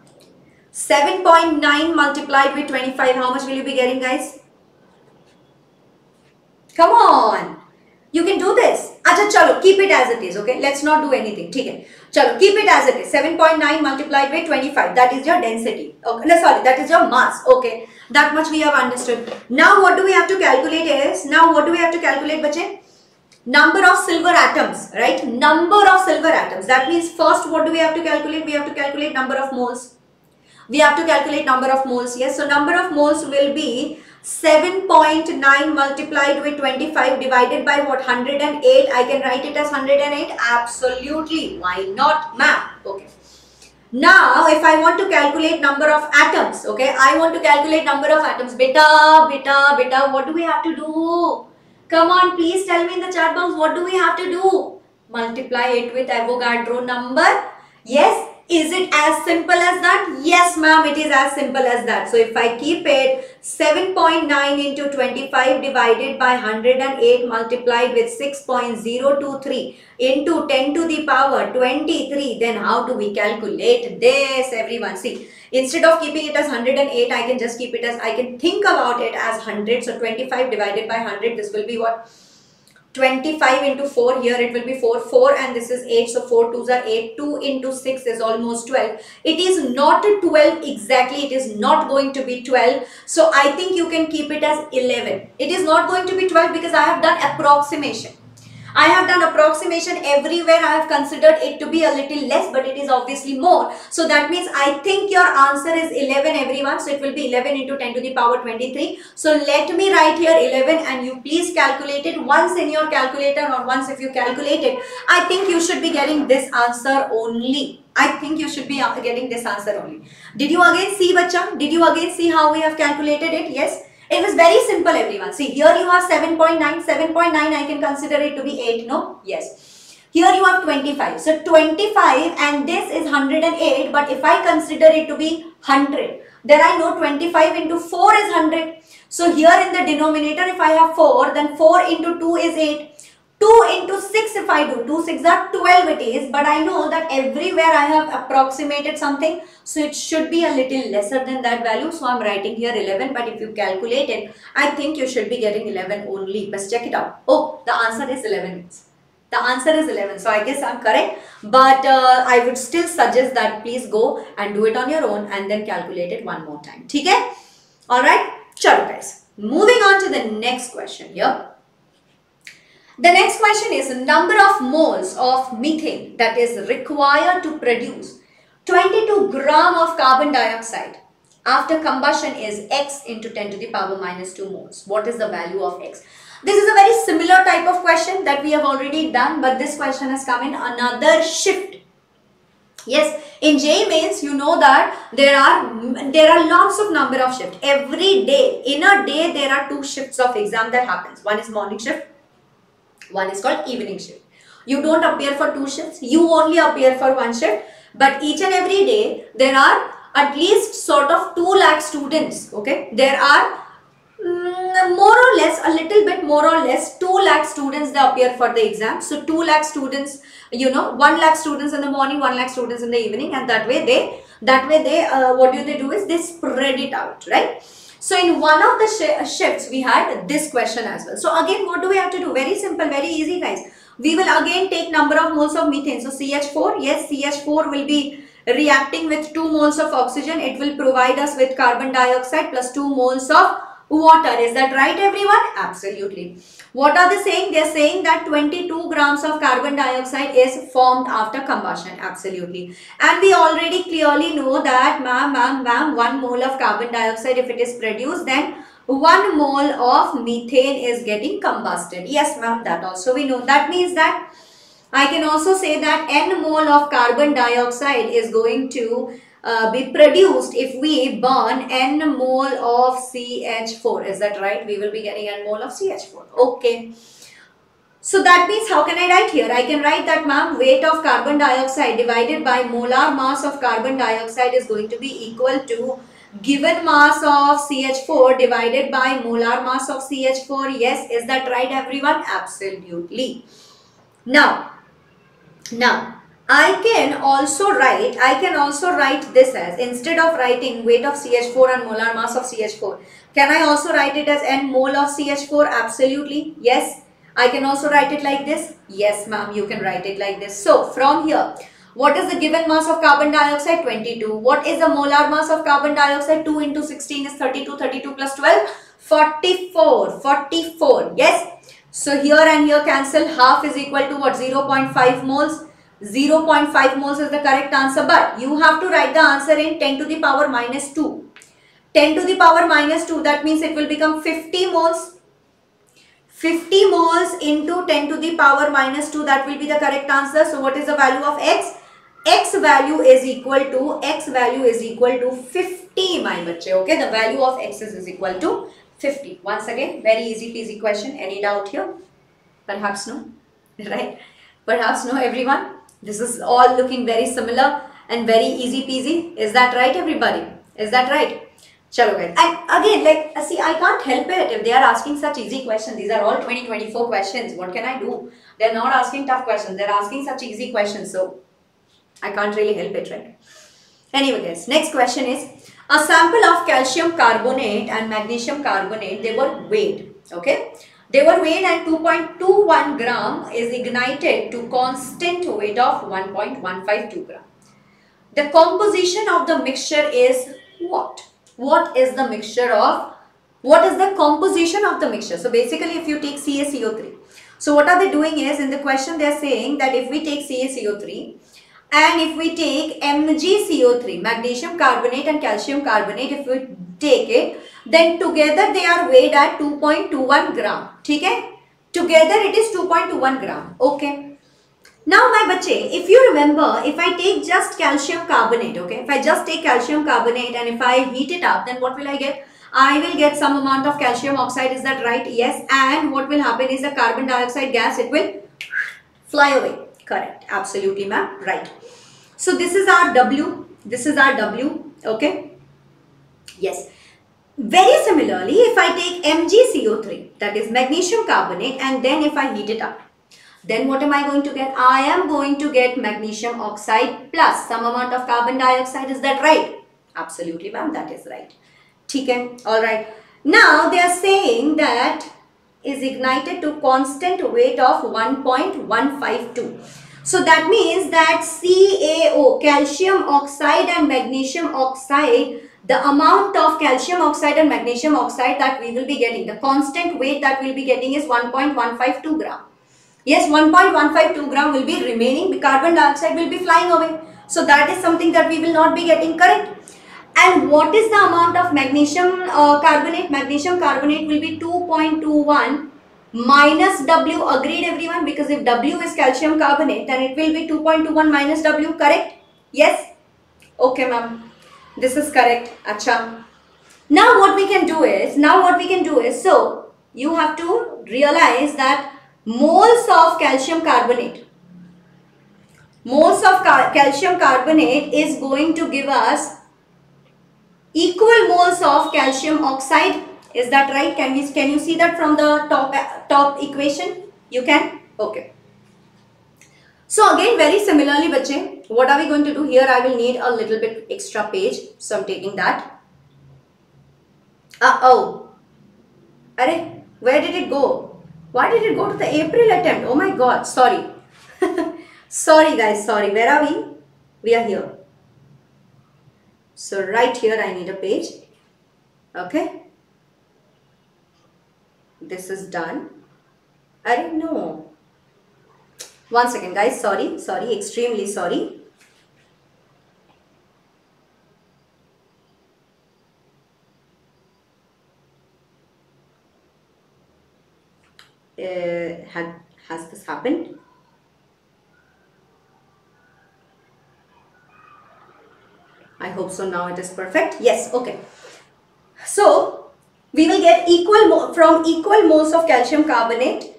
7.9 multiplied with 25, how much will you be getting guys? Come on. You can do this. Acha, chalo, keep it as it is, okay? Let's not do anything, okay? Chalo, keep it as it is. 7.9 multiplied by 25, that is your density. Okay, no, sorry, that is your mass, okay? That much we have understood. Now what do we have to calculate is, now what do we have to calculate, bache? Number of silver atoms, right? Number of silver atoms. That means first what do we have to calculate? We have to calculate number of moles we have to calculate number of moles yes. So number of moles will be 7.9 multiplied with 25 divided by what? 108 i can write it as 108 absolutely. Why not ma'am? Okay. Now if i want to calculate number of atoms okay i want to calculate number of atoms. Beta beta beta what do we have to do? Come on please tell me in the chat box what do we have to do? Multiply it with avogadro number. Yes Is it as simple as that? Yes, ma'am, it is as simple as that. So if I keep it 7.9 into 25 divided by 108 multiplied with 6.023 into 10 to the power 23, then how do we calculate this, everyone? See, instead of keeping it as 108, I can just keep it as, I can think about it as 100. So 25 divided by 100, this will be what? 25 into 4 here it will be 4 4 and this is 8 so 4 2s are 8 2 into 6 is almost 12 it is not 12 exactly it is not going to be 12 so i think you can keep it as 11 it is not going to be 12 because i have done approximation I have done approximation everywhere. I have considered it to be a little less, but it is obviously more. So that means I think your answer is 11 everyone. So it will be 11 into 10 to the power 23. So let me write here 11 and you please calculate it once in your calculator or once if you calculate it. I think you should be getting this answer only. I think you should be uh, getting this answer only. Did you again see Bacha? Did you again see how we have calculated it? Yes. It was very simple everyone. See here you have 7.9, 7.9 I can consider it to be 8, no? Yes. Here you have 25. So 25 and this is 108 but if I consider it to be 100 then I know 25 into 4 is 100. So here in the denominator if I have 4 then 4 into 2 is 8. 2 into 6 if I do, 2 6 are 12 it is, but I know that everywhere I have approximated something, so it should be a little lesser than that value, so I'm writing here 11, but if you calculate it, I think you should be getting 11 only, but check it out. Oh, the answer is 11. The answer is 11, so I guess I'm correct, but uh, I would still suggest that please go and do it on your own and then calculate it one more time. Okay? Alright, chalo guys. Moving on to the next question here. The next question is the number of moles of methane that is required to produce 22 gram of carbon dioxide after combustion is x into 10 to the power minus 2 moles. What is the value of x? This is a very similar type of question that we have already done but this question has come in another shift. Yes, in JEE Mains you know that there are there are lots of number of shifts. Every day, in a day there are two shifts of exam that happens. One is morning shift one is called evening shift. You don't appear for two shifts. You only appear for one shift. But each and every day, there are at least sort of 2 lakh students. Okay. There are mm, more or less, a little bit more or less, 2 lakh students they appear for the exam. So 2 lakh students, you know, 1 lakh students in the morning, 1 lakh students in the evening and that way they, that way they, uh, what do they do is they spread it out, right? So in one of the sh uh, shifts, we had this question as well. So again, what do we have to do? Very simple, very easy guys. We will again take number of moles of methane. So CH4, yes, CH4 will be reacting with 2 moles of oxygen. It will provide us with carbon dioxide plus 2 moles of water. Is that right everyone? Absolutely. What are they saying? They are saying that 22 grams of carbon dioxide is formed after combustion. Absolutely. And we already clearly know that ma'am, ma'am, ma'am, 1 mole of carbon dioxide if it is produced then 1 mole of methane is getting combusted. Yes ma'am, that also we know. That means that I can also say that n mole of carbon dioxide is going to uh, be produced if we burn n mole of CH4. Is that right? We will be getting n mole of CH4. Okay. So that means how can I write here? I can write that ma'am weight of carbon dioxide divided by molar mass of carbon dioxide is going to be equal to given mass of CH4 divided by molar mass of CH4. Yes, is that right everyone? Absolutely. Now, now I can also write, I can also write this as, instead of writing weight of CH4 and molar mass of CH4, can I also write it as n mole of CH4? Absolutely. Yes. I can also write it like this. Yes, ma'am, you can write it like this. So, from here, what is the given mass of carbon dioxide? 22. What is the molar mass of carbon dioxide? 2 into 16 is 32. 32 plus 12? 44. 44. Yes. So, here and here cancel. Half is equal to what? 0.5 moles. 0.5 moles is the correct answer but you have to write the answer in 10 to the power minus 2. 10 to the power minus 2 that means it will become 50 moles. 50 moles into 10 to the power minus 2 that will be the correct answer. So what is the value of x? x value is equal to x value is equal to 50 my bache okay the value of x is equal to 50 once again very easy peasy question any doubt here perhaps no <laughs> right perhaps no everyone this is all looking very similar and very easy peasy. Is that right everybody? Is that right? Chalo guys. And again, like, uh, see, I can't help it if they are asking such easy questions. These are all 2024 questions. What can I do? They're not asking tough questions. They're asking such easy questions. So, I can't really help it, right? Anyway, guys, next question is, a sample of calcium carbonate and magnesium carbonate, they were weighed, okay? They were weighed and 2.21 gram is ignited to constant weight of 1.152 gram. The composition of the mixture is what? what is the mixture of, what is the composition of the mixture. So basically if you take CaCO3, so what are they doing is in the question they are saying that if we take CaCO3 and if we take MgCO3, magnesium carbonate and calcium carbonate, if we take it, then together they are weighed at 2.21 gram. Okay? Together it is 2.21 gram. Okay. Now my bache, if you remember, if I take just calcium carbonate, okay, if I just take calcium carbonate and if I heat it up, then what will I get? I will get some amount of calcium oxide, is that right? Yes, and what will happen is the carbon dioxide gas, it will fly away. Correct, absolutely ma'am, right. So this is our W, this is our W, okay. Yes. Very similarly, if I take MgCO3, that is magnesium carbonate, and then if I heat it up, then what am I going to get? I am going to get magnesium oxide plus some amount of carbon dioxide. Is that right? Absolutely ma'am, that is right. Okay, alright. Now they are saying that is ignited to constant weight of 1.152. So that means that CaO, calcium oxide and magnesium oxide, the amount of calcium oxide and magnesium oxide that we will be getting, the constant weight that we will be getting is 1.152 gram. Yes, 1.152 gram will be remaining. The carbon dioxide will be flying away. So that is something that we will not be getting correct. And what is the amount of magnesium uh, carbonate? Magnesium carbonate will be 2.21 minus W. Agreed everyone? Because if W is calcium carbonate, then it will be 2.21 minus W. Correct? Yes? Okay ma'am. This is correct. Acha. Now what we can do is, now what we can do is, so you have to realize that moles of calcium carbonate. Moles of cal calcium carbonate is going to give us equal moles of calcium oxide. Is that right? Can we can you see that from the top uh, top equation? You can? Okay. So again very similarly bache, what are we going to do here? I will need a little bit extra page. So I'm taking that. Uh oh. Are, where did it go? Why did it go to the April attempt? Oh my god, sorry. <laughs> sorry guys, sorry. Where are we? We are here. So right here I need a page. Okay. This is done. I don't know. One second guys, sorry, sorry, extremely sorry. uh, had has this happened? I hope so. Now it is perfect. Yes okay. So we will get equal from equal moles of calcium carbonate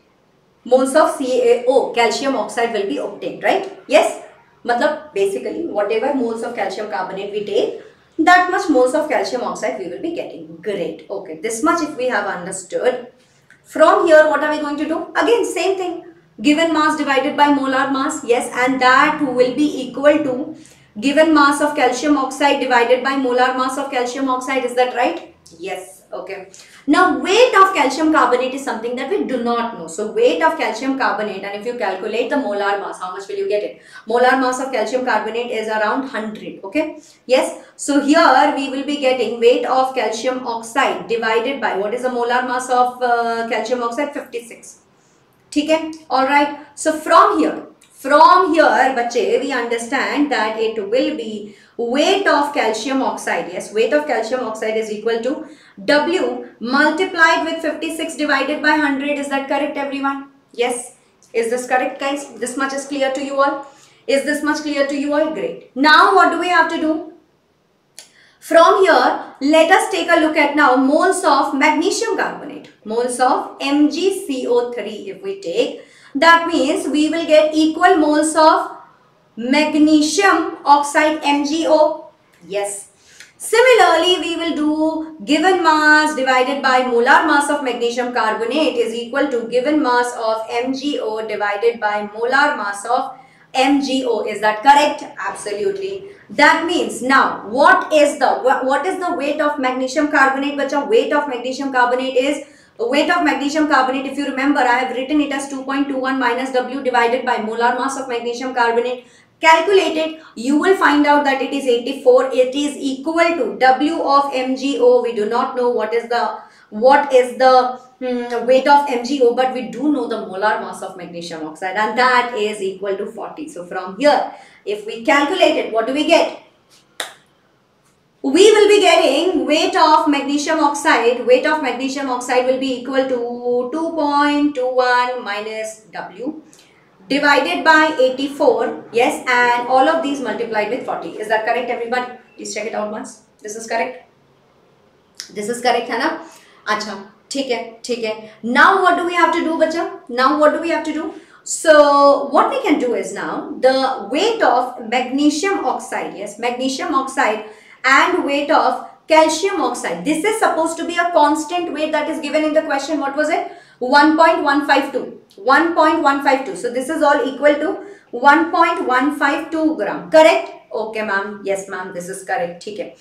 moles of CaO calcium oxide will be obtained right yes matlab basically whatever moles of calcium carbonate we take that much moles of calcium oxide we will be getting great okay this much if we have understood from here, what are we going to do? Again, same thing. Given mass divided by molar mass. Yes, and that will be equal to given mass of calcium oxide divided by molar mass of calcium oxide. Is that right? Yes. Okay. Now, weight of calcium carbonate is something that we do not know. So, weight of calcium carbonate and if you calculate the molar mass, how much will you get it? Molar mass of calcium carbonate is around 100. Okay. Yes. So, here we will be getting weight of calcium oxide divided by what is the molar mass of uh, calcium oxide? 56. Okay. Alright. So, from here, from here, bache, we understand that it will be weight of calcium oxide. Yes, weight of calcium oxide is equal to W multiplied with 56 divided by 100. Is that correct everyone? Yes. Is this correct guys? This much is clear to you all? Is this much clear to you all? Great. Now what do we have to do? From here, let us take a look at now moles of magnesium carbonate. Moles of MgCO3 if we take. That means we will get equal moles of magnesium oxide MgO? Yes. Similarly, we will do given mass divided by molar mass of magnesium carbonate is equal to given mass of MgO divided by molar mass of MgO. Is that correct? Absolutely. That means now what is the what is the weight of magnesium carbonate? Bacha, weight of magnesium carbonate is weight of magnesium carbonate. If you remember, I have written it as 2.21 minus W divided by molar mass of magnesium carbonate. Calculated, you will find out that it is 84. It is equal to W of MgO. We do not know what is the what is the hmm, weight of MgO but we do know the molar mass of magnesium oxide and that is equal to 40. So from here if we calculate it what do we get? We will be getting weight of magnesium oxide weight of magnesium oxide will be equal to 2.21 minus W divided by 84 yes and all of these multiplied with 40 is that correct everybody? Please check it out once. This is correct? This is correct hai acha theek hai theek hai. Now what do we have to do bacha? Now what do we have to do? So what we can do is now the weight of magnesium oxide yes magnesium oxide and weight of calcium oxide. This is supposed to be a constant weight that is given in the question. What was it? 1.152 1.152 so this is all equal to 1.152 gram correct okay ma'am yes ma'am this is correct okay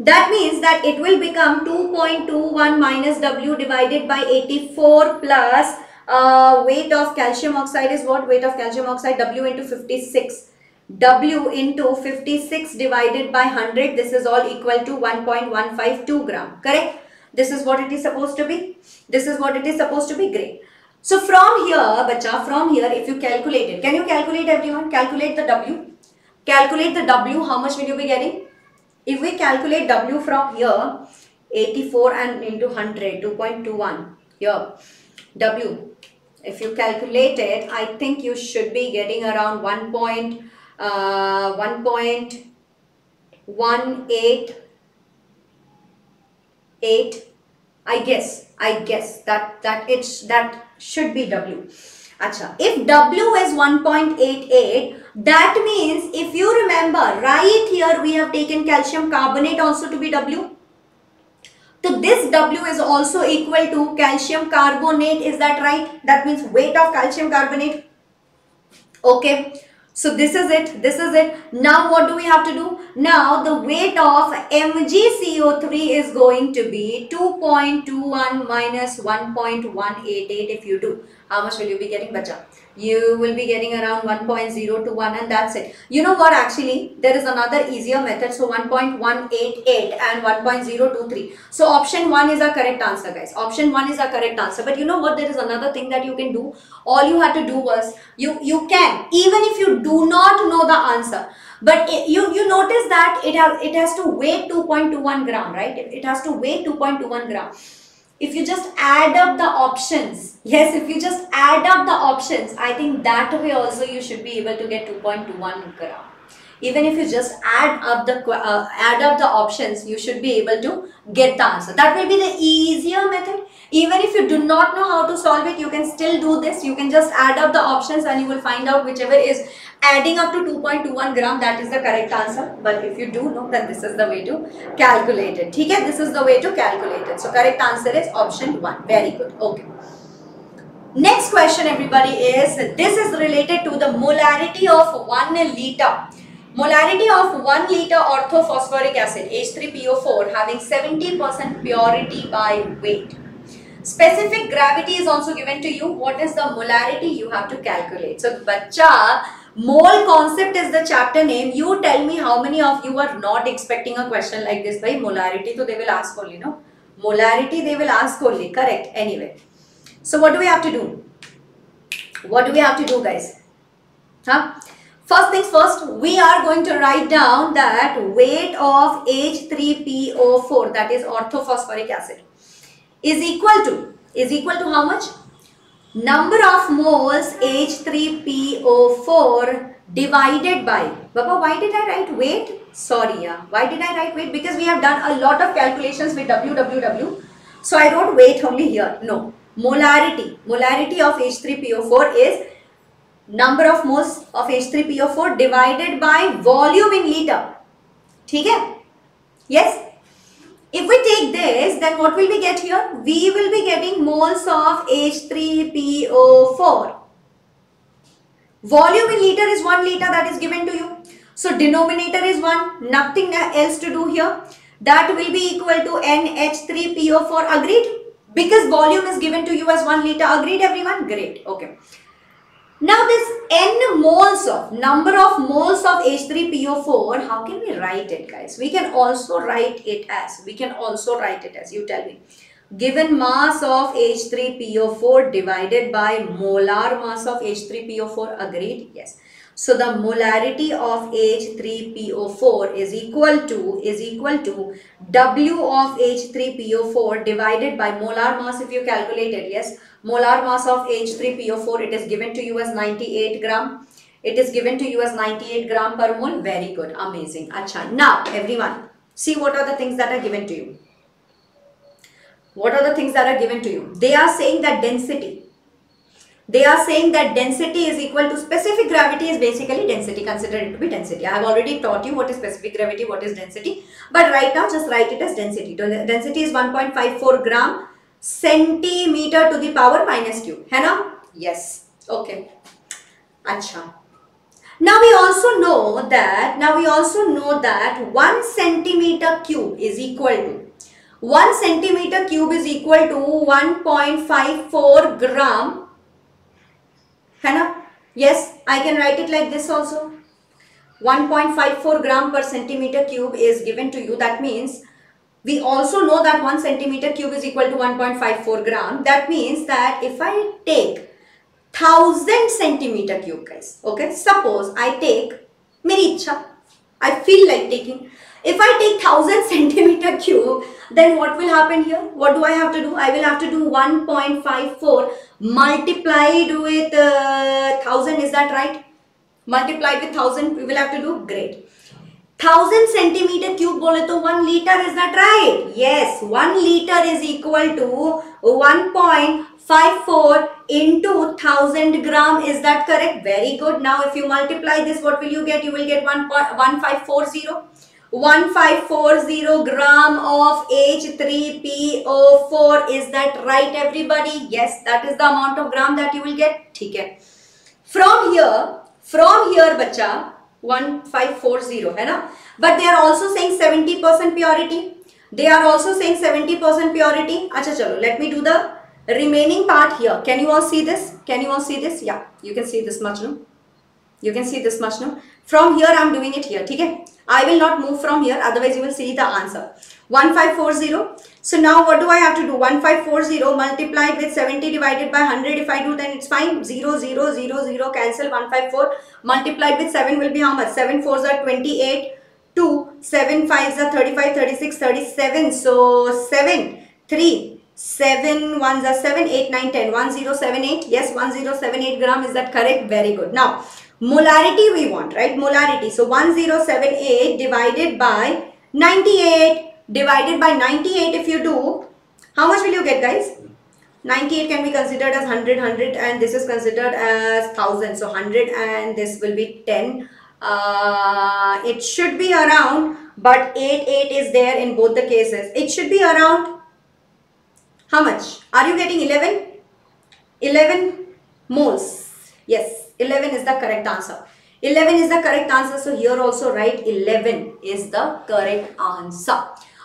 that means that it will become 2.21 minus W divided by 84 plus uh, weight of calcium oxide is what? Weight of calcium oxide W into 56. W into 56 divided by 100 this is all equal to 1.152 gram. Correct? This is what it is supposed to be. This is what it is supposed to be. Great. So from here, bacha, from here if you calculate it, can you calculate everyone? Calculate the W. Calculate the W, how much will you be getting? If we calculate W from here, 84 and into 100, 2.21 here, W, if you calculate it, I think you should be getting around 1. Point, uh, 1.18 8 I guess I guess that that it's that should be W Acha, if W is 1.88, that means if you remember, right here we have taken calcium carbonate also to be W. So this W is also equal to calcium carbonate, is that right? That means weight of calcium carbonate. Okay. So this is it. This is it. Now what do we have to do? Now the weight of MgCO3 is going to be 2.21 minus 1.188 if you do. How much will you be getting, bacha? You will be getting around 1.021 and that's it. You know what actually? There is another easier method. So 1.188 and 1.023. So option 1 is our correct answer guys. Option 1 is our correct answer. But you know what? There is another thing that you can do. All you had to do was, you, you can, even if you do not know the answer, but it, you you notice that it has it has to weigh 2.21 gram right it, it has to weigh 2.21 gram if you just add up the options yes if you just add up the options i think that way also you should be able to get 2.21 gram even if you just add up the uh, add up the options you should be able to get the answer. That will be the easier method. Even if you do not know how to solve it you can still do this. You can just add up the options and you will find out whichever is adding up to 2.21 gram that is the correct answer. But if you do know then this is the way to calculate it. okay this is the way to calculate it. So correct answer is option 1 very good. Okay. Next question everybody is this is related to the molarity of 1 liter molarity of 1 liter orthophosphoric acid H3PO4 having 70% purity by weight specific gravity is also given to you what is the molarity you have to calculate so bacha Mole concept is the chapter name. You tell me how many of you are not expecting a question like this by molarity. So they will ask only, no? Molarity they will ask only. Correct. Anyway. So what do we have to do? What do we have to do guys? Huh? First things first, we are going to write down that weight of H3PO4 that is orthophosphoric acid is equal to, is equal to how much? number of moles H3PO4 divided by, Baba, why did I write weight? Sorry, yeah. Why did I write weight? Because we have done a lot of calculations with WWW. So I wrote weight only here. No. Molarity. Molarity of H3PO4 is number of moles of H3PO4 divided by volume in liter. Yes? If we take this, then what will we get here? We will be getting moles of H3PO4. Volume in liter is 1 liter that is given to you. So denominator is 1, nothing else to do here. That will be equal to NH3PO4 agreed? Because volume is given to you as 1 liter agreed everyone? Great. Okay. Now this n moles of, number of moles of H3PO4, how can we write it guys? We can also write it as, we can also write it as, you tell me. Given mass of H3PO4 divided by molar mass of H3PO4, agreed? Yes. So the molarity of H3PO4 is equal to is equal to W of H3PO4 divided by molar mass if you calculate it. Yes, molar mass of H3PO4 it is given to you as 98 gram. It is given to you as 98 gram per mole. Very good, amazing. Acha. Now everyone, see what are the things that are given to you. What are the things that are given to you? They are saying that density they are saying that density is equal to specific gravity is basically density. Consider it to be density. I have already taught you what is specific gravity, what is density. But right now just write it as density. Density is 1.54 gram centimeter to the power minus q. Hai Yes. Okay. Acha. Now we also know that, now we also know that 1 centimeter cube is equal to 1 centimeter cube is equal to 1.54 gram Hannah? Yes, I can write it like this also. 1.54 gram per centimeter cube is given to you. That means we also know that 1 centimeter cube is equal to 1.54 gram. That means that if I take 1000 centimeter cube guys, okay, suppose I take meri I feel like taking if I take 1000 <laughs> centimeter cube, then what will happen here? What do I have to do? I will have to do 1.54 multiplied with uh, 1000. Is that right? Multiplied with 1000, we will have to do great. 1000 centimeter cube bole to 1 liter is that right yes 1 liter is equal to 1.54 into 1000 gram is that correct very good now if you multiply this what will you get you will get 1.1540 1540 gram of H3PO4. Is that right everybody? Yes, that is the amount of gram that you will get. Okay. From here, from here bacha, 1540 hai na? But they are also saying 70% purity. They are also saying 70% purity. Acha chalo, let me do the remaining part here. Can you all see this? Can you all see this? Yeah, you can see this much no? You can see this much no? From here I am doing it here. Okay. I will not move from here otherwise you will see the answer. 1540. So now what do I have to do? 1540 multiplied with 70 divided by 100 if I do then it's fine. 0, 0, 0, 0 cancel 154 multiplied with 7 will be how much? 7 4s are 28. 2, 7 5s are 35, 36, 37. So 7, 3, 7 ones are 7, 8, 9, 10. 1078. Yes, 1078 gram. Is that correct? Very good. Now, molarity we want, right? Molarity. So 1078 divided by 98 divided by 98 if you do, how much will you get guys? 98 can be considered as 100, 100 and this is considered as 1000. So 100 and this will be 10. Uh, it should be around but 8, 8 is there in both the cases. It should be around how much? Are you getting 11? 11 moles. Yes. 11 is the correct answer. 11 is the correct answer. So here also write 11 is the correct answer.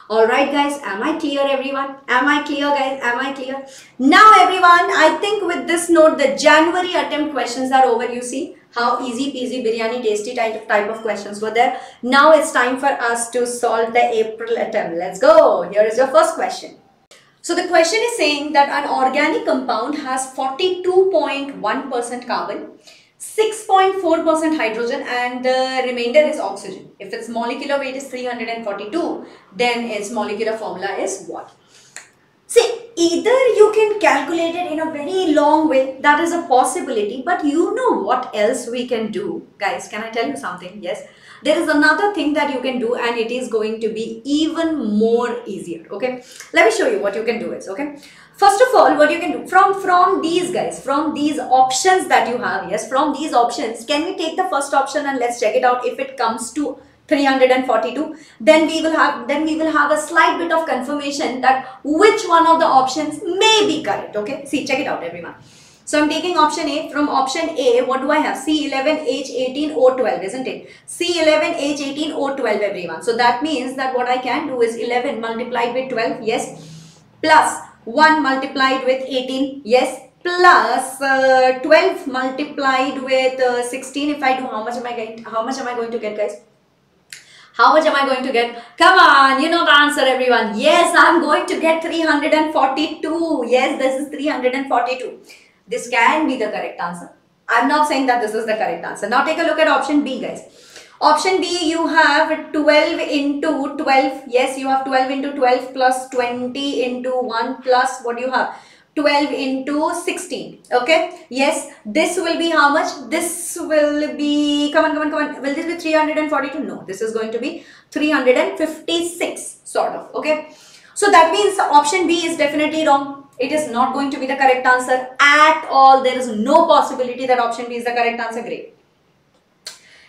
Alright guys, am I clear everyone? Am I clear guys? Am I clear? Now everyone, I think with this note, the January attempt questions are over. You see how easy peasy biryani tasty type type of questions were there. Now it's time for us to solve the April attempt. Let's go. Here is your first question. So the question is saying that an organic compound has 42.1% carbon 6.4% hydrogen and the remainder is oxygen. If its molecular weight is 342, then its molecular formula is what? See, either you can calculate it in a very long way, that is a possibility, but you know what else we can do. Guys, can I tell you something? Yes. there is another thing that you can do and it is going to be even more easier okay let me show you what you can do is okay first of all what you can do from from these guys from these options that you have yes from these options can we take the first option and let's check it out if it comes to 342 then we will have then we will have a slight bit of confirmation that which one of the options may be correct okay see check it out everyone so I'm taking option A. From option A, what do I have? C11, H18, O12, isn't it? C11, H18, O12, everyone. So that means that what I can do is 11 multiplied with 12, yes, plus 1 multiplied with 18, yes, plus uh, 12 multiplied with uh, 16. If I do, how much am I going? How much am I going to get, guys? How much am I going to get? Come on, you know the answer everyone. Yes, I'm going to get 342. Yes, this is 342. This can be the correct answer. I'm not saying that this is the correct answer. Now take a look at option B guys. Option B you have 12 into 12. Yes, you have 12 into 12 plus 20 into 1 plus what do you have? 12 into 16 okay yes this will be how much this will be come on come on come on will this be 342 no this is going to be 356 sort of okay so that means option b is definitely wrong it is not going to be the correct answer at all. There is no possibility that option B is the correct answer. Great.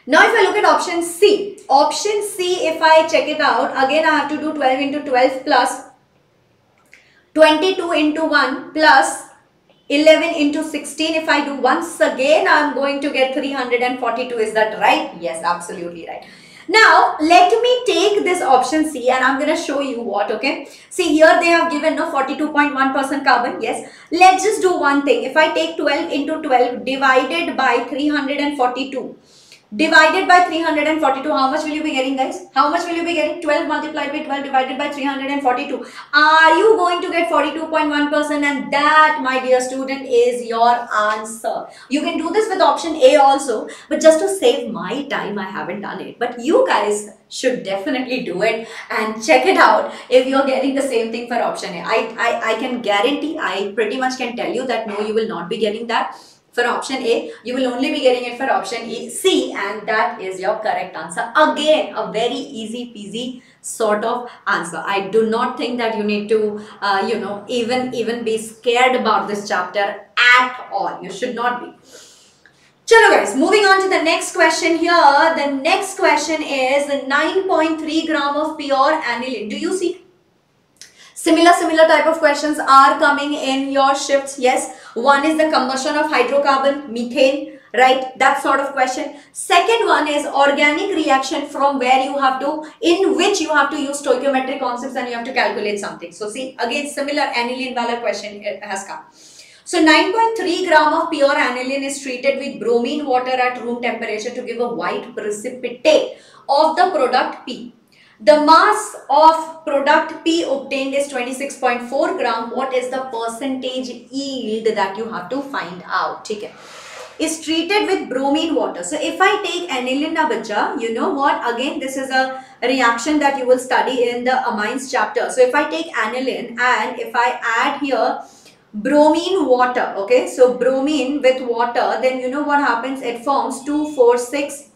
Now if I look at option C, option C if I check it out, again I have to do 12 into 12 plus 22 into 1 plus 11 into 16 if I do once again I am going to get 342 is that right? Yes absolutely right. Now, let me take this option C and I'm going to show you what, okay. See, here they have given no 42.1% carbon. Yes. Let's just do one thing. If I take 12 into 12 divided by 342, divided by 342 how much will you be getting guys? How much will you be getting? 12 multiplied by 12 divided by 342 are you going to get 42.1 percent? And that my dear student is your answer. You can do this with option a also but just to save my time i haven't done it. But you guys should definitely do it and check it out if you're getting the same thing for option a. I i, I can guarantee i pretty much can tell you that no you will not be getting that for option A, you will only be getting it for option E, C and that is your correct answer. Again, a very easy peasy sort of answer. I do not think that you need to, uh, you know, even, even be scared about this chapter at all. You should not be. Chalo guys, moving on to the next question here. The next question is 9.3 gram of pure aniline. Do you see? Similar, similar type of questions are coming in your shifts. Yes, one is the combustion of hydrocarbon, methane, right? That sort of question. Second one is organic reaction from where you have to, in which you have to use stoichiometric concepts and you have to calculate something. So see, again, similar aniline wala question has come. So 9.3 gram of pure aniline is treated with bromine water at room temperature to give a white precipitate of the product P. The mass of product P obtained is 26.4 gram. What is the percentage yield that you have to find out? Okay. Is treated with bromine water. So if I take aniline bacha, you know what? Again, this is a reaction that you will study in the amines chapter. So if I take aniline and if I add here bromine water, okay? So bromine with water, then you know what happens? It forms 246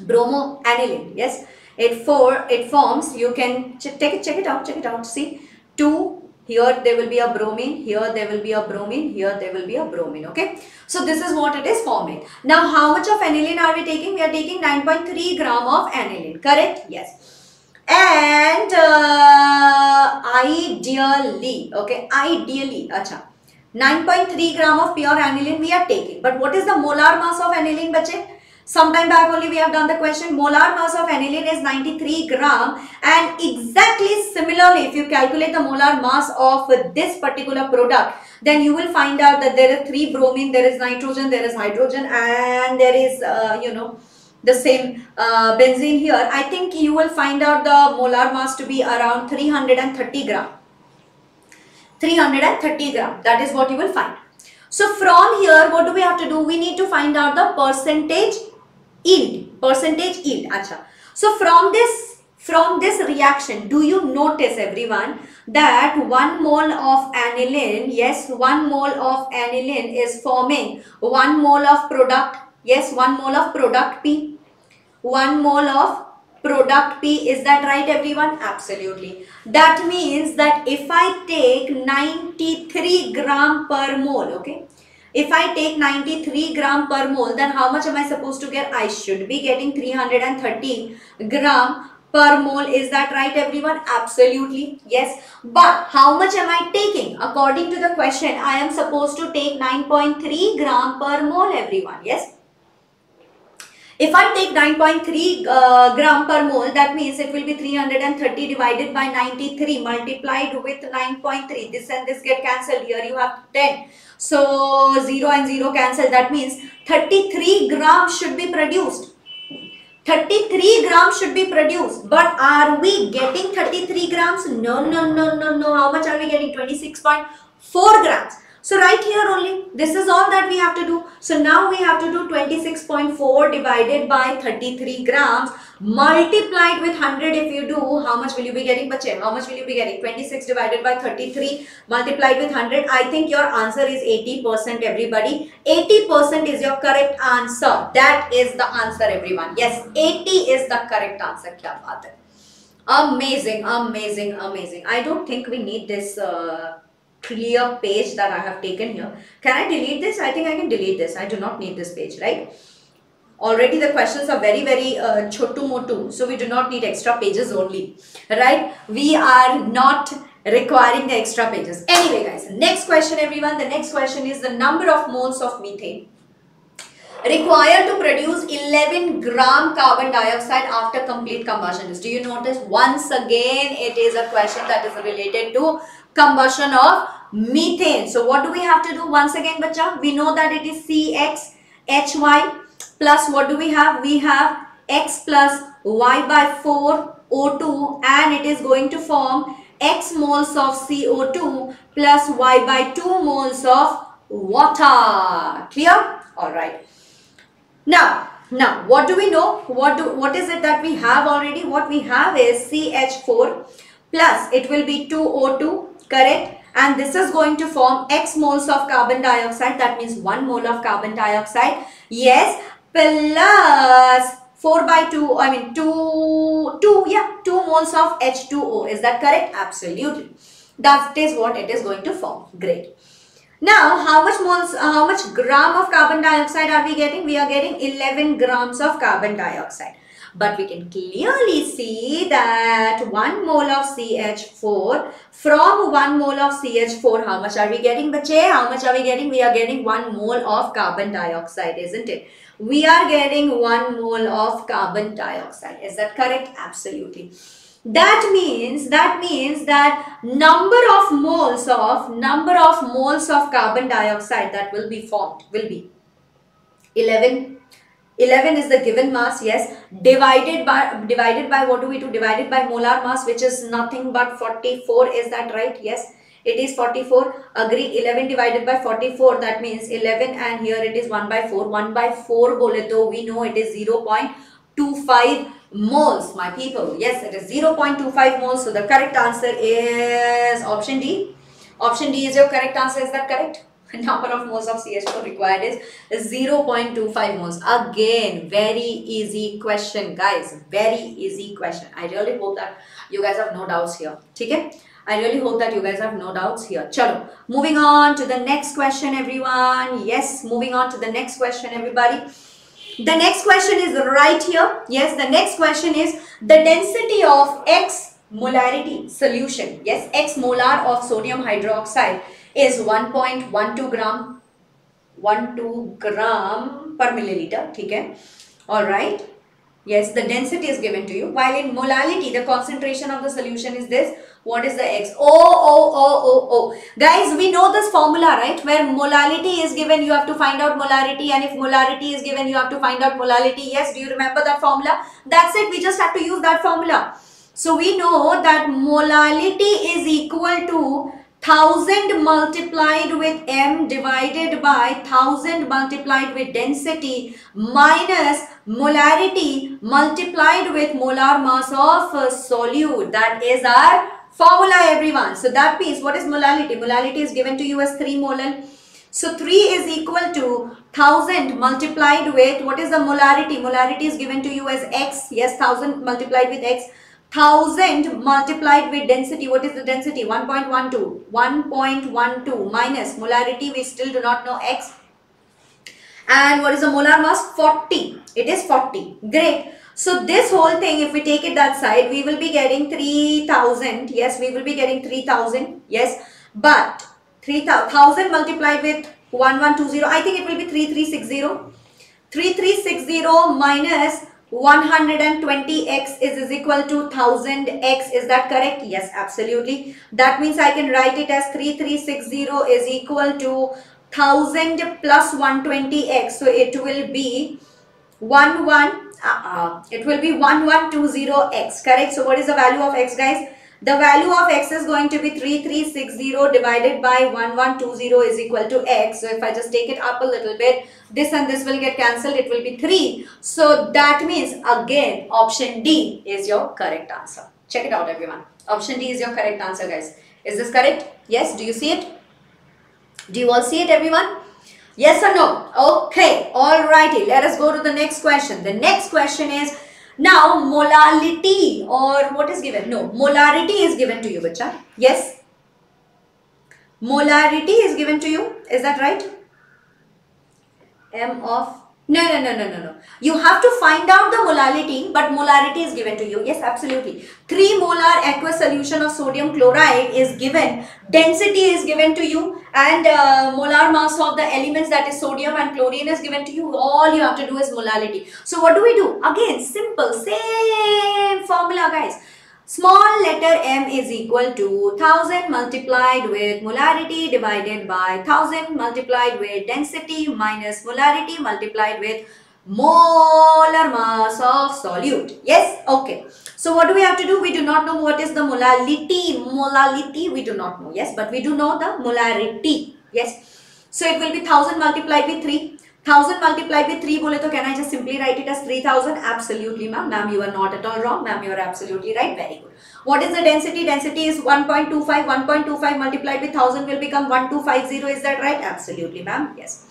bromo aniline. Yes it for it forms you can ch take it check it out check it out see. Two here there will be a bromine here there will be a bromine here there will be a bromine okay? So this is what it is forming. Now how much of aniline are we taking? We are taking 9.3 gram of aniline correct? Yes. And uh, ideally okay ideally acha 9.3 gram of pure aniline we are taking. But what is the molar mass of aniline bache Sometime back only we have done the question. Molar mass of aniline is 93 gram and exactly similarly if you calculate the molar mass of this particular product then you will find out that there are three bromine, there is nitrogen, there is hydrogen and there is uh, you know the same uh, benzene here. I think you will find out the molar mass to be around 330 gram. 330 gram that is what you will find. So from here what do we have to do? We need to find out the percentage yield, percentage yield. Acha. So from this, from this reaction, do you notice everyone that one mole of aniline, yes, one mole of aniline is forming one mole of product, yes, one mole of product P. 1 mole of product P. Is that right everyone? Absolutely. That means that if I take 93 gram per mole, okay. If I take 93 gram per mole, then how much am I supposed to get? I should be getting 330 gram per mole. Is that right everyone? Absolutely. Yes. But how much am I taking? According to the question, I am supposed to take 9.3 gram per mole everyone. Yes. If I take 9.3 uh, gram per mole, that means it will be 330 divided by 93 multiplied with 9.3. This and this get cancelled. Here you have 10. So 0 and 0 cancel. That means 33 grams should be produced. 33 grams should be produced. But are we getting 33 grams? No, no, no, no, no. How much are we getting? 26.4 grams. So right here only, this is all that we have to do. So now we have to do 26.4 divided by 33 grams multiplied with 100 if you do, how much will you be getting? Bache, how much will you be getting? 26 divided by 33 multiplied with 100. I think your answer is 80% everybody. 80% is your correct answer. That is the answer everyone. Yes, 80 is the correct answer. Kya baat hai? Amazing, amazing, amazing. I don't think we need this... Uh, clear page that I have taken here. Can I delete this? I think I can delete this. I do not need this page, right? Already the questions are very, very uh, chotu motu. So we do not need extra pages only, right? We are not requiring the extra pages. Anyway, guys, next question, everyone. The next question is the number of moles of methane required to produce 11 gram carbon dioxide after complete combustion. Do you notice? Once again, it is a question that is related to combustion of methane. So what do we have to do once again bacha? We know that it is CXHY plus what do we have? We have X plus Y by 4 O2 and it is going to form X moles of CO2 plus Y by 2 moles of water. Clear? Alright. Now, now what do we know? What do what is it that we have already? What we have is CH4 plus it will be 2O2 correct? And this is going to form x moles of carbon dioxide. That means 1 mole of carbon dioxide. Yes. Plus 4 by 2 I mean 2 2 yeah 2 moles of H2O is that correct? Absolutely. That is what it is going to form. Great. Now how much moles uh, how much gram of carbon dioxide are we getting? We are getting 11 grams of carbon dioxide but we can clearly see that 1 mole of CH4 from 1 mole of CH4 how much are we getting bache? How much are we getting? We are getting 1 mole of carbon dioxide isn't it? We are getting 1 mole of carbon dioxide. Is that correct? Absolutely. That means that means that number of moles of number of moles of carbon dioxide that will be formed will be 11 11 is the given mass yes. Divided by divided by what do we do? Divided by molar mass which is nothing but 44 is that right? Yes. It is 44 agree. 11 divided by 44 that means 11 and here it is 1 by 4 1 by 4 bole to we know it is 0.25 moles my people. Yes it is 0.25 moles. So the correct answer is option d. Option d is your correct answer. Is that correct <laughs> number of moles of CH4 required is 0.25 moles. Again, very easy question, guys. Very easy question. I really hope that you guys have no doubts here. Okay? I really hope that you guys have no doubts here. Chalo. Moving on to the next question, everyone. Yes, moving on to the next question, everybody. The next question is right here. Yes, the next question is the density of X molarity solution. Yes, X molar of sodium hydroxide is 1.12 gram. 12 gram per milliliter Okay, all right. Yes the density is given to you. While in molality the concentration of the solution is this. What is the x? Oh oh oh oh oh guys we know this formula right? Where molality is given you have to find out molarity. And if molarity is given you have to find out molality yes do you remember that formula? That's it. We just have to use that formula. So we know that molality is equal to 1000 multiplied with m divided by 1000 multiplied with density minus molarity multiplied with molar mass of solute. That is our formula everyone. So that means what is molality? Molality is given to you as 3 molar. So 3 is equal to 1000 multiplied with, what is the molarity? Molarity is given to you as x. Yes, 1000 multiplied with x. 1000 multiplied with density. What is the density? 1.12. 1.12 minus molarity. We still do not know x. And what is the molar mass? 40. It is 40. Great. So this whole thing, if we take it that side, we will be getting 3000. Yes, we will be getting 3000. Yes. But 3000 multiplied with 1120, I think it will be 3360. 3360 minus 120x is, is equal to 1000x. Is that correct? Yes, absolutely. That means I can write it as 3360 is equal to 1000 plus 120x. So it will be 1 1 uh, uh, it will be 1120x correct so what is the value of x guys the value of x is going to be 3360 divided by 1120 is equal to x. So if i just take it up a little bit this and this will get cancelled it will be 3 so that means again option d is your correct answer. Check it out everyone. Option d is your correct answer guys. Is this correct? Yes. Do you see it? Do you all see it everyone? Yes or no? Okay, alrighty. Let us go to the next question. The next question is now molality or what is given? No, molarity is given to you, bacha. Yes? Molarity is given to you. Is that right? M of no, no, no, no, no, no. You have to find out the molality, but molarity is given to you. Yes, absolutely. 3 molar aqueous solution of sodium chloride is given. Density is given to you and uh, molar mass of the elements that is sodium and chlorine is given to you. All you have to do is molality. So, what do we do? Again, simple, same formula guys. Small letter m is equal to 1000 multiplied with molarity divided by 1000 multiplied with density minus molarity multiplied with molar mass of solute. Yes? Okay. So what do we have to do? We do not know what is the molality. Molality we do not know. Yes? But we do know the molarity. Yes? So it will be 1000 multiplied with 3. 1000 multiplied with 3 bole to can I just simply write it as 3000? Absolutely ma'am. Ma'am you are not at all wrong. Ma'am you are absolutely right. Very good. What is the density? Density is 1.25. 1.25 multiplied with 1000 will become 1250. Is that right? Absolutely ma'am. Yes.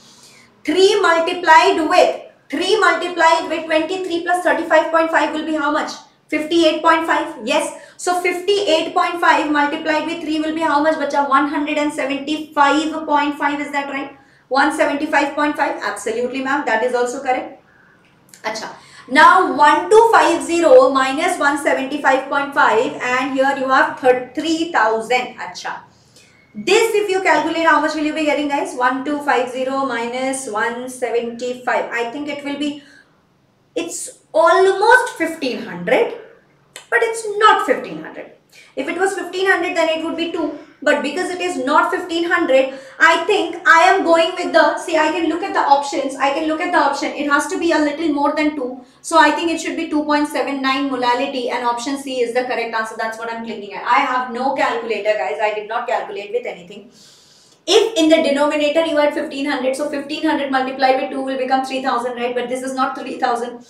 3 multiplied with 3 multiplied with 23 plus 35.5 will be how much? 58.5. Yes. So 58.5 multiplied with 3 will be how much? Bacha 175.5. Is that right? 175.5 absolutely ma'am. That is also correct. Acha. Now 1250 minus 175.5 and here you have 3000 acha. This if you calculate how much will you be getting guys? 1250 minus 175 i think it will be it's almost 1500 but it's not 1500 if it was 1500 then it would be 2 but because it is not 1500 I think I am going with the see I can look at the options. I can look at the option. It has to be a little more than 2 so I think it should be 2.79 molality and option C is the correct answer. That's what I'm clicking at. I have no calculator guys. I did not calculate with anything. If in the denominator you had 1500 so 1500 multiplied by 2 will become 3000 right? But this is not 3000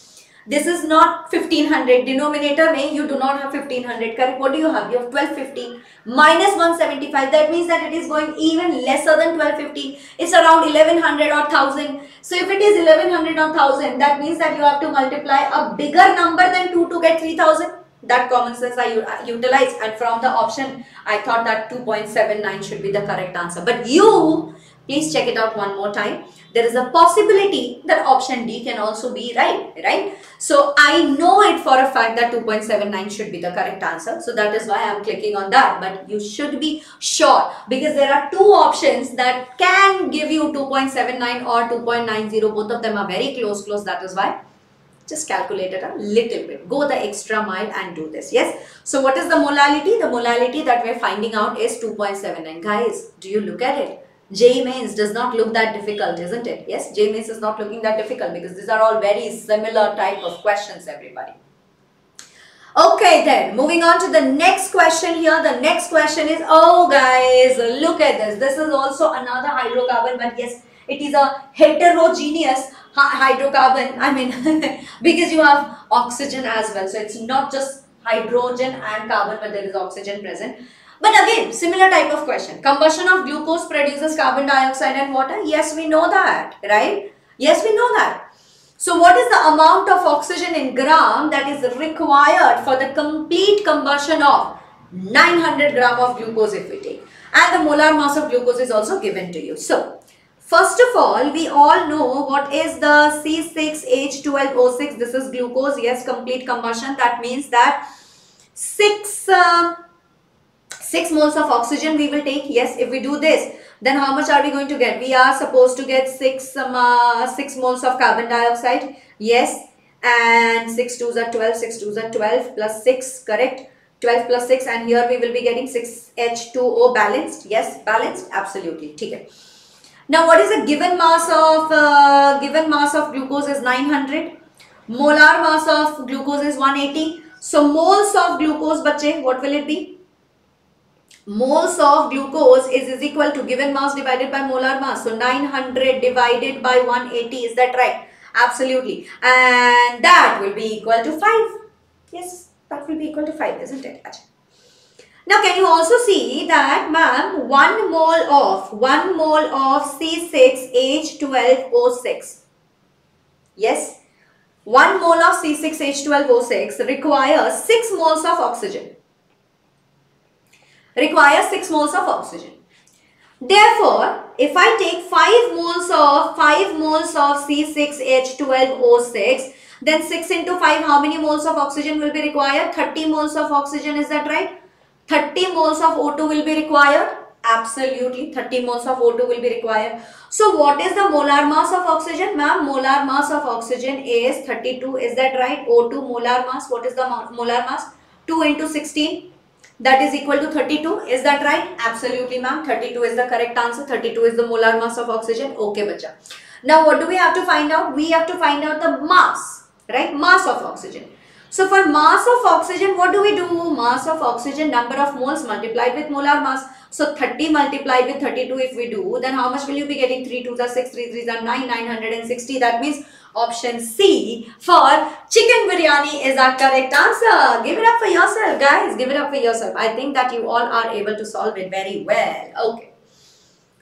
this is not 1500. Denominator may you do not have 1500. Correct? What do you have? You have 1250 minus 175. That means that it is going even lesser than 1250. It's around 1100 or 1000. So if it is 1100 or 1000, that means that you have to multiply a bigger number than 2 to get 3000 that common sense I uh, utilized and from the option I thought that 2.79 should be the correct answer but you please check it out one more time there is a possibility that option D can also be right, right? So I know it for a fact that 2.79 should be the correct answer. So that is why I am clicking on that. But you should be sure because there are two options that can give you 2.79 or 2.90. Both of them are very close, close. That is why just calculate it a little bit. Go the extra mile and do this. Yes. So what is the molality? The molality that we are finding out is 2.79. Guys, do you look at it? JEE mains does not look that difficult, isn't it? Yes, JEE mains is not looking that difficult because these are all very similar type of questions, everybody. Okay then, moving on to the next question here. The next question is, oh guys, look at this. This is also another hydrocarbon, but yes, it is a heterogeneous hydrocarbon. I mean, <laughs> because you have oxygen as well. So it's not just hydrogen and carbon, but there is oxygen present. But again, similar type of question. Combustion of glucose produces carbon dioxide and water. Yes, we know that, right? Yes, we know that. So what is the amount of oxygen in gram that is required for the complete combustion of 900 gram of glucose if we take. And the molar mass of glucose is also given to you. So, first of all, we all know what is the C6H12O6. This is glucose. Yes, complete combustion. That means that 6... Uh, 6 moles of oxygen we will take yes if we do this then how much are we going to get we are supposed to get 6 um, uh, 6 moles of carbon dioxide yes and 6 2s are 12 6 2s are 12 plus 6 correct 12 plus 6 and here we will be getting 6H2O balanced. Yes, balanced. Absolutely. Okay. Now what is the given mass of uh, given mass of glucose is 900. Molar mass of glucose is 180. So moles of glucose bache what will it be? Moles of glucose is, is equal to given mass divided by molar mass. So 900 divided by 180 is that right? Absolutely. And that will be equal to 5. Yes that will be equal to 5 isn't it? Now can you also see that ma'am 1 mole of 1 mole of C6H12O6 yes 1 mole of C6H12O6 requires 6 moles of oxygen requires 6 moles of oxygen Therefore, if I take 5 moles of 5 moles of C6H12O6 then 6 into 5, how many moles of oxygen will be required? 30 moles of oxygen, is that right? 30 moles of O2 will be required. Absolutely, 30 moles of O2 will be required. So, what is the molar mass of oxygen? Ma'am, molar mass of oxygen is 32. Is that right? O2 molar mass. What is the molar mass? 2 into 16. That is equal to 32. Is that right? Absolutely, ma'am. 32 is the correct answer. 32 is the molar mass of oxygen. Okay, bacha. Now, what do we have to find out? We have to find out the mass right? Mass of oxygen. So for mass of oxygen, what do we do? Mass of oxygen, number of moles multiplied with molar mass. So 30 multiplied with 32 if we do, then how much will you be getting? 3 2s are 6, 3 3s are 9, 960. That means option C for chicken biryani is our correct answer. Give it up for yourself guys. Give it up for yourself. I think that you all are able to solve it very well. Okay.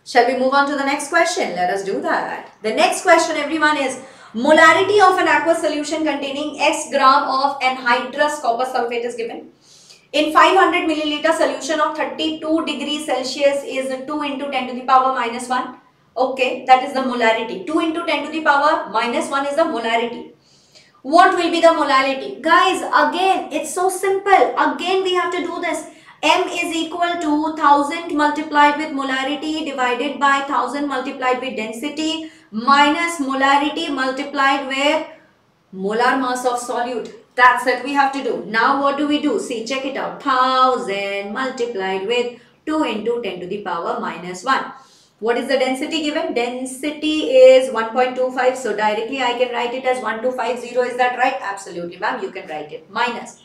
Shall we move on to the next question? Let us do that. The next question everyone is Molarity of an aqueous solution containing x gram of anhydrous copper sulfate is given. In 500 milliliter solution of 32 degrees Celsius is 2 into 10 to the power minus 1. Okay, that is the molarity. 2 into 10 to the power minus 1 is the molarity. What will be the molarity? Guys, again, it's so simple. Again, we have to do this. M is equal to 1000 multiplied with molarity divided by 1000 multiplied with density minus molarity multiplied with molar mass of solute. That's it we have to do. Now what do we do? See, check it out. 1000 multiplied with 2 into 10 to the power minus 1. What is the density given? Density is 1.25. So directly I can write it as 1250. Is that right? Absolutely ma'am. You can write it. Minus.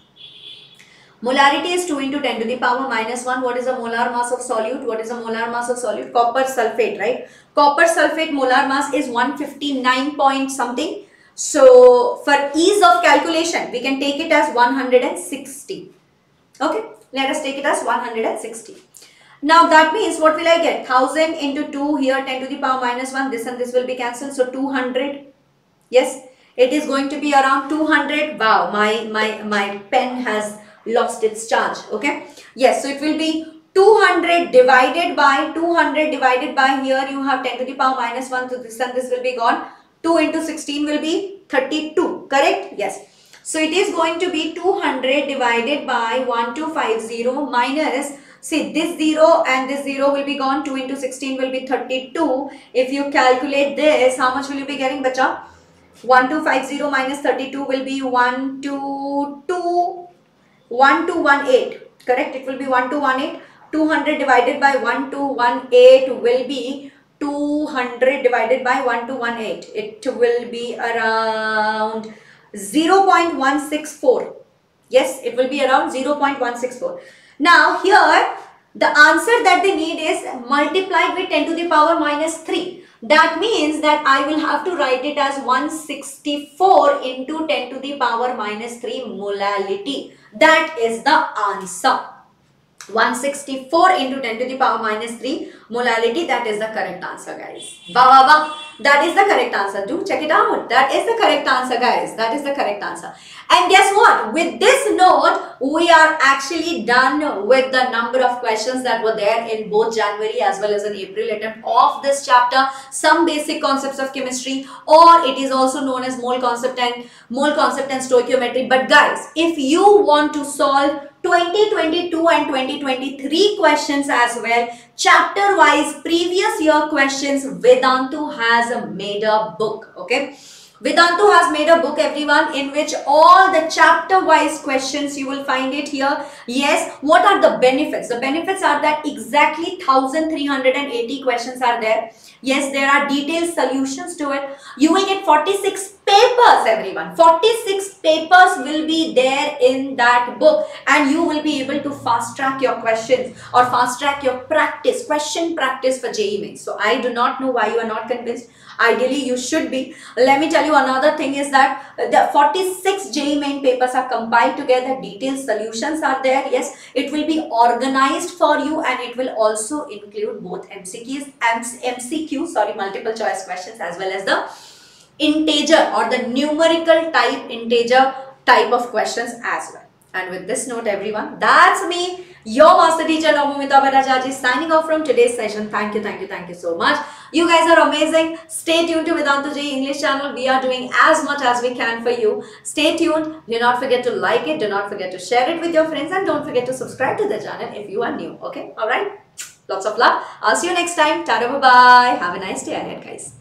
Molarity is 2 into 10 to the power minus 1. What is the molar mass of solute? What is the molar mass of solute? Copper sulfate, right? Copper sulfate molar mass is 159 point something. So, for ease of calculation, we can take it as 160. Okay, let us take it as 160. Now, that means what will I get? 1000 into 2 here 10 to the power minus 1. This and this will be cancelled. So, 200. Yes, it is going to be around 200. Wow, my, my, my pen has lost its charge okay yes so it will be 200 divided by 200 divided by here you have 10 to the power minus 1 so this and this will be gone 2 into 16 will be 32 correct yes so it is going to be 200 divided by 1250 minus see this 0 and this 0 will be gone. 2 into 16 will be 32 if you calculate this how much will you be getting bacha? 1250 minus 32 will be 122 1 to 18 correct? It will be 1 to 18 200 divided by 1 to 18 will be 200 divided by 1 to 18 it will be around 0.164 yes it will be around 0.164 now here the answer that they need is multiplied with 10 to the power minus 3 that means that I will have to write it as 164 into 10 to the power minus 3 molality. That is the answer. 164 into 10 to the power minus 3 molality. That is the correct answer guys. Ba ba ba. That is the correct answer. Do check it out. That is the correct answer guys. That is the correct answer and guess what with this note we are actually done with the number of questions that were there in both January as well as in April attempt of this chapter some basic concepts of chemistry or it is also known as mole concept and mole concept and stoichiometry but guys if you want to solve 2022 and 2023 questions as well. Chapter wise previous year questions Vedantu has made a book. Okay. Vedantu has made a book everyone in which all the chapter wise questions you will find it here. Yes, what are the benefits? The benefits are that exactly 1380 questions are there. Yes, there are detailed solutions to it. You will get 46 papers everyone. 46 papers will be there in that book and you will be able to fast track your questions or fast track your practice, question practice for JEE So I do not know why you are not convinced. Ideally you should be. Let me tell you another thing is that uh, the 46 JEE main papers are compiled together. Detailed solutions are there yes. It will be organized for you and it will also include both MCQs and MCQ sorry multiple choice questions as well as the integer or the numerical type integer type of questions as well and with this note everyone that's me your master teacher Nabamita Bhattacharya signing off from today's session. Thank you, thank you, thank you so much. You guys are amazing. Stay tuned to Vedantu JEE English channel. We are doing as much as we can for you. Stay tuned. Do not forget to like it. Do not forget to share it with your friends. And don't forget to subscribe to the channel if you are new. Okay? Alright? Lots of love. I'll see you next time. Ta-da, bye-bye. Have a nice day ahead, guys.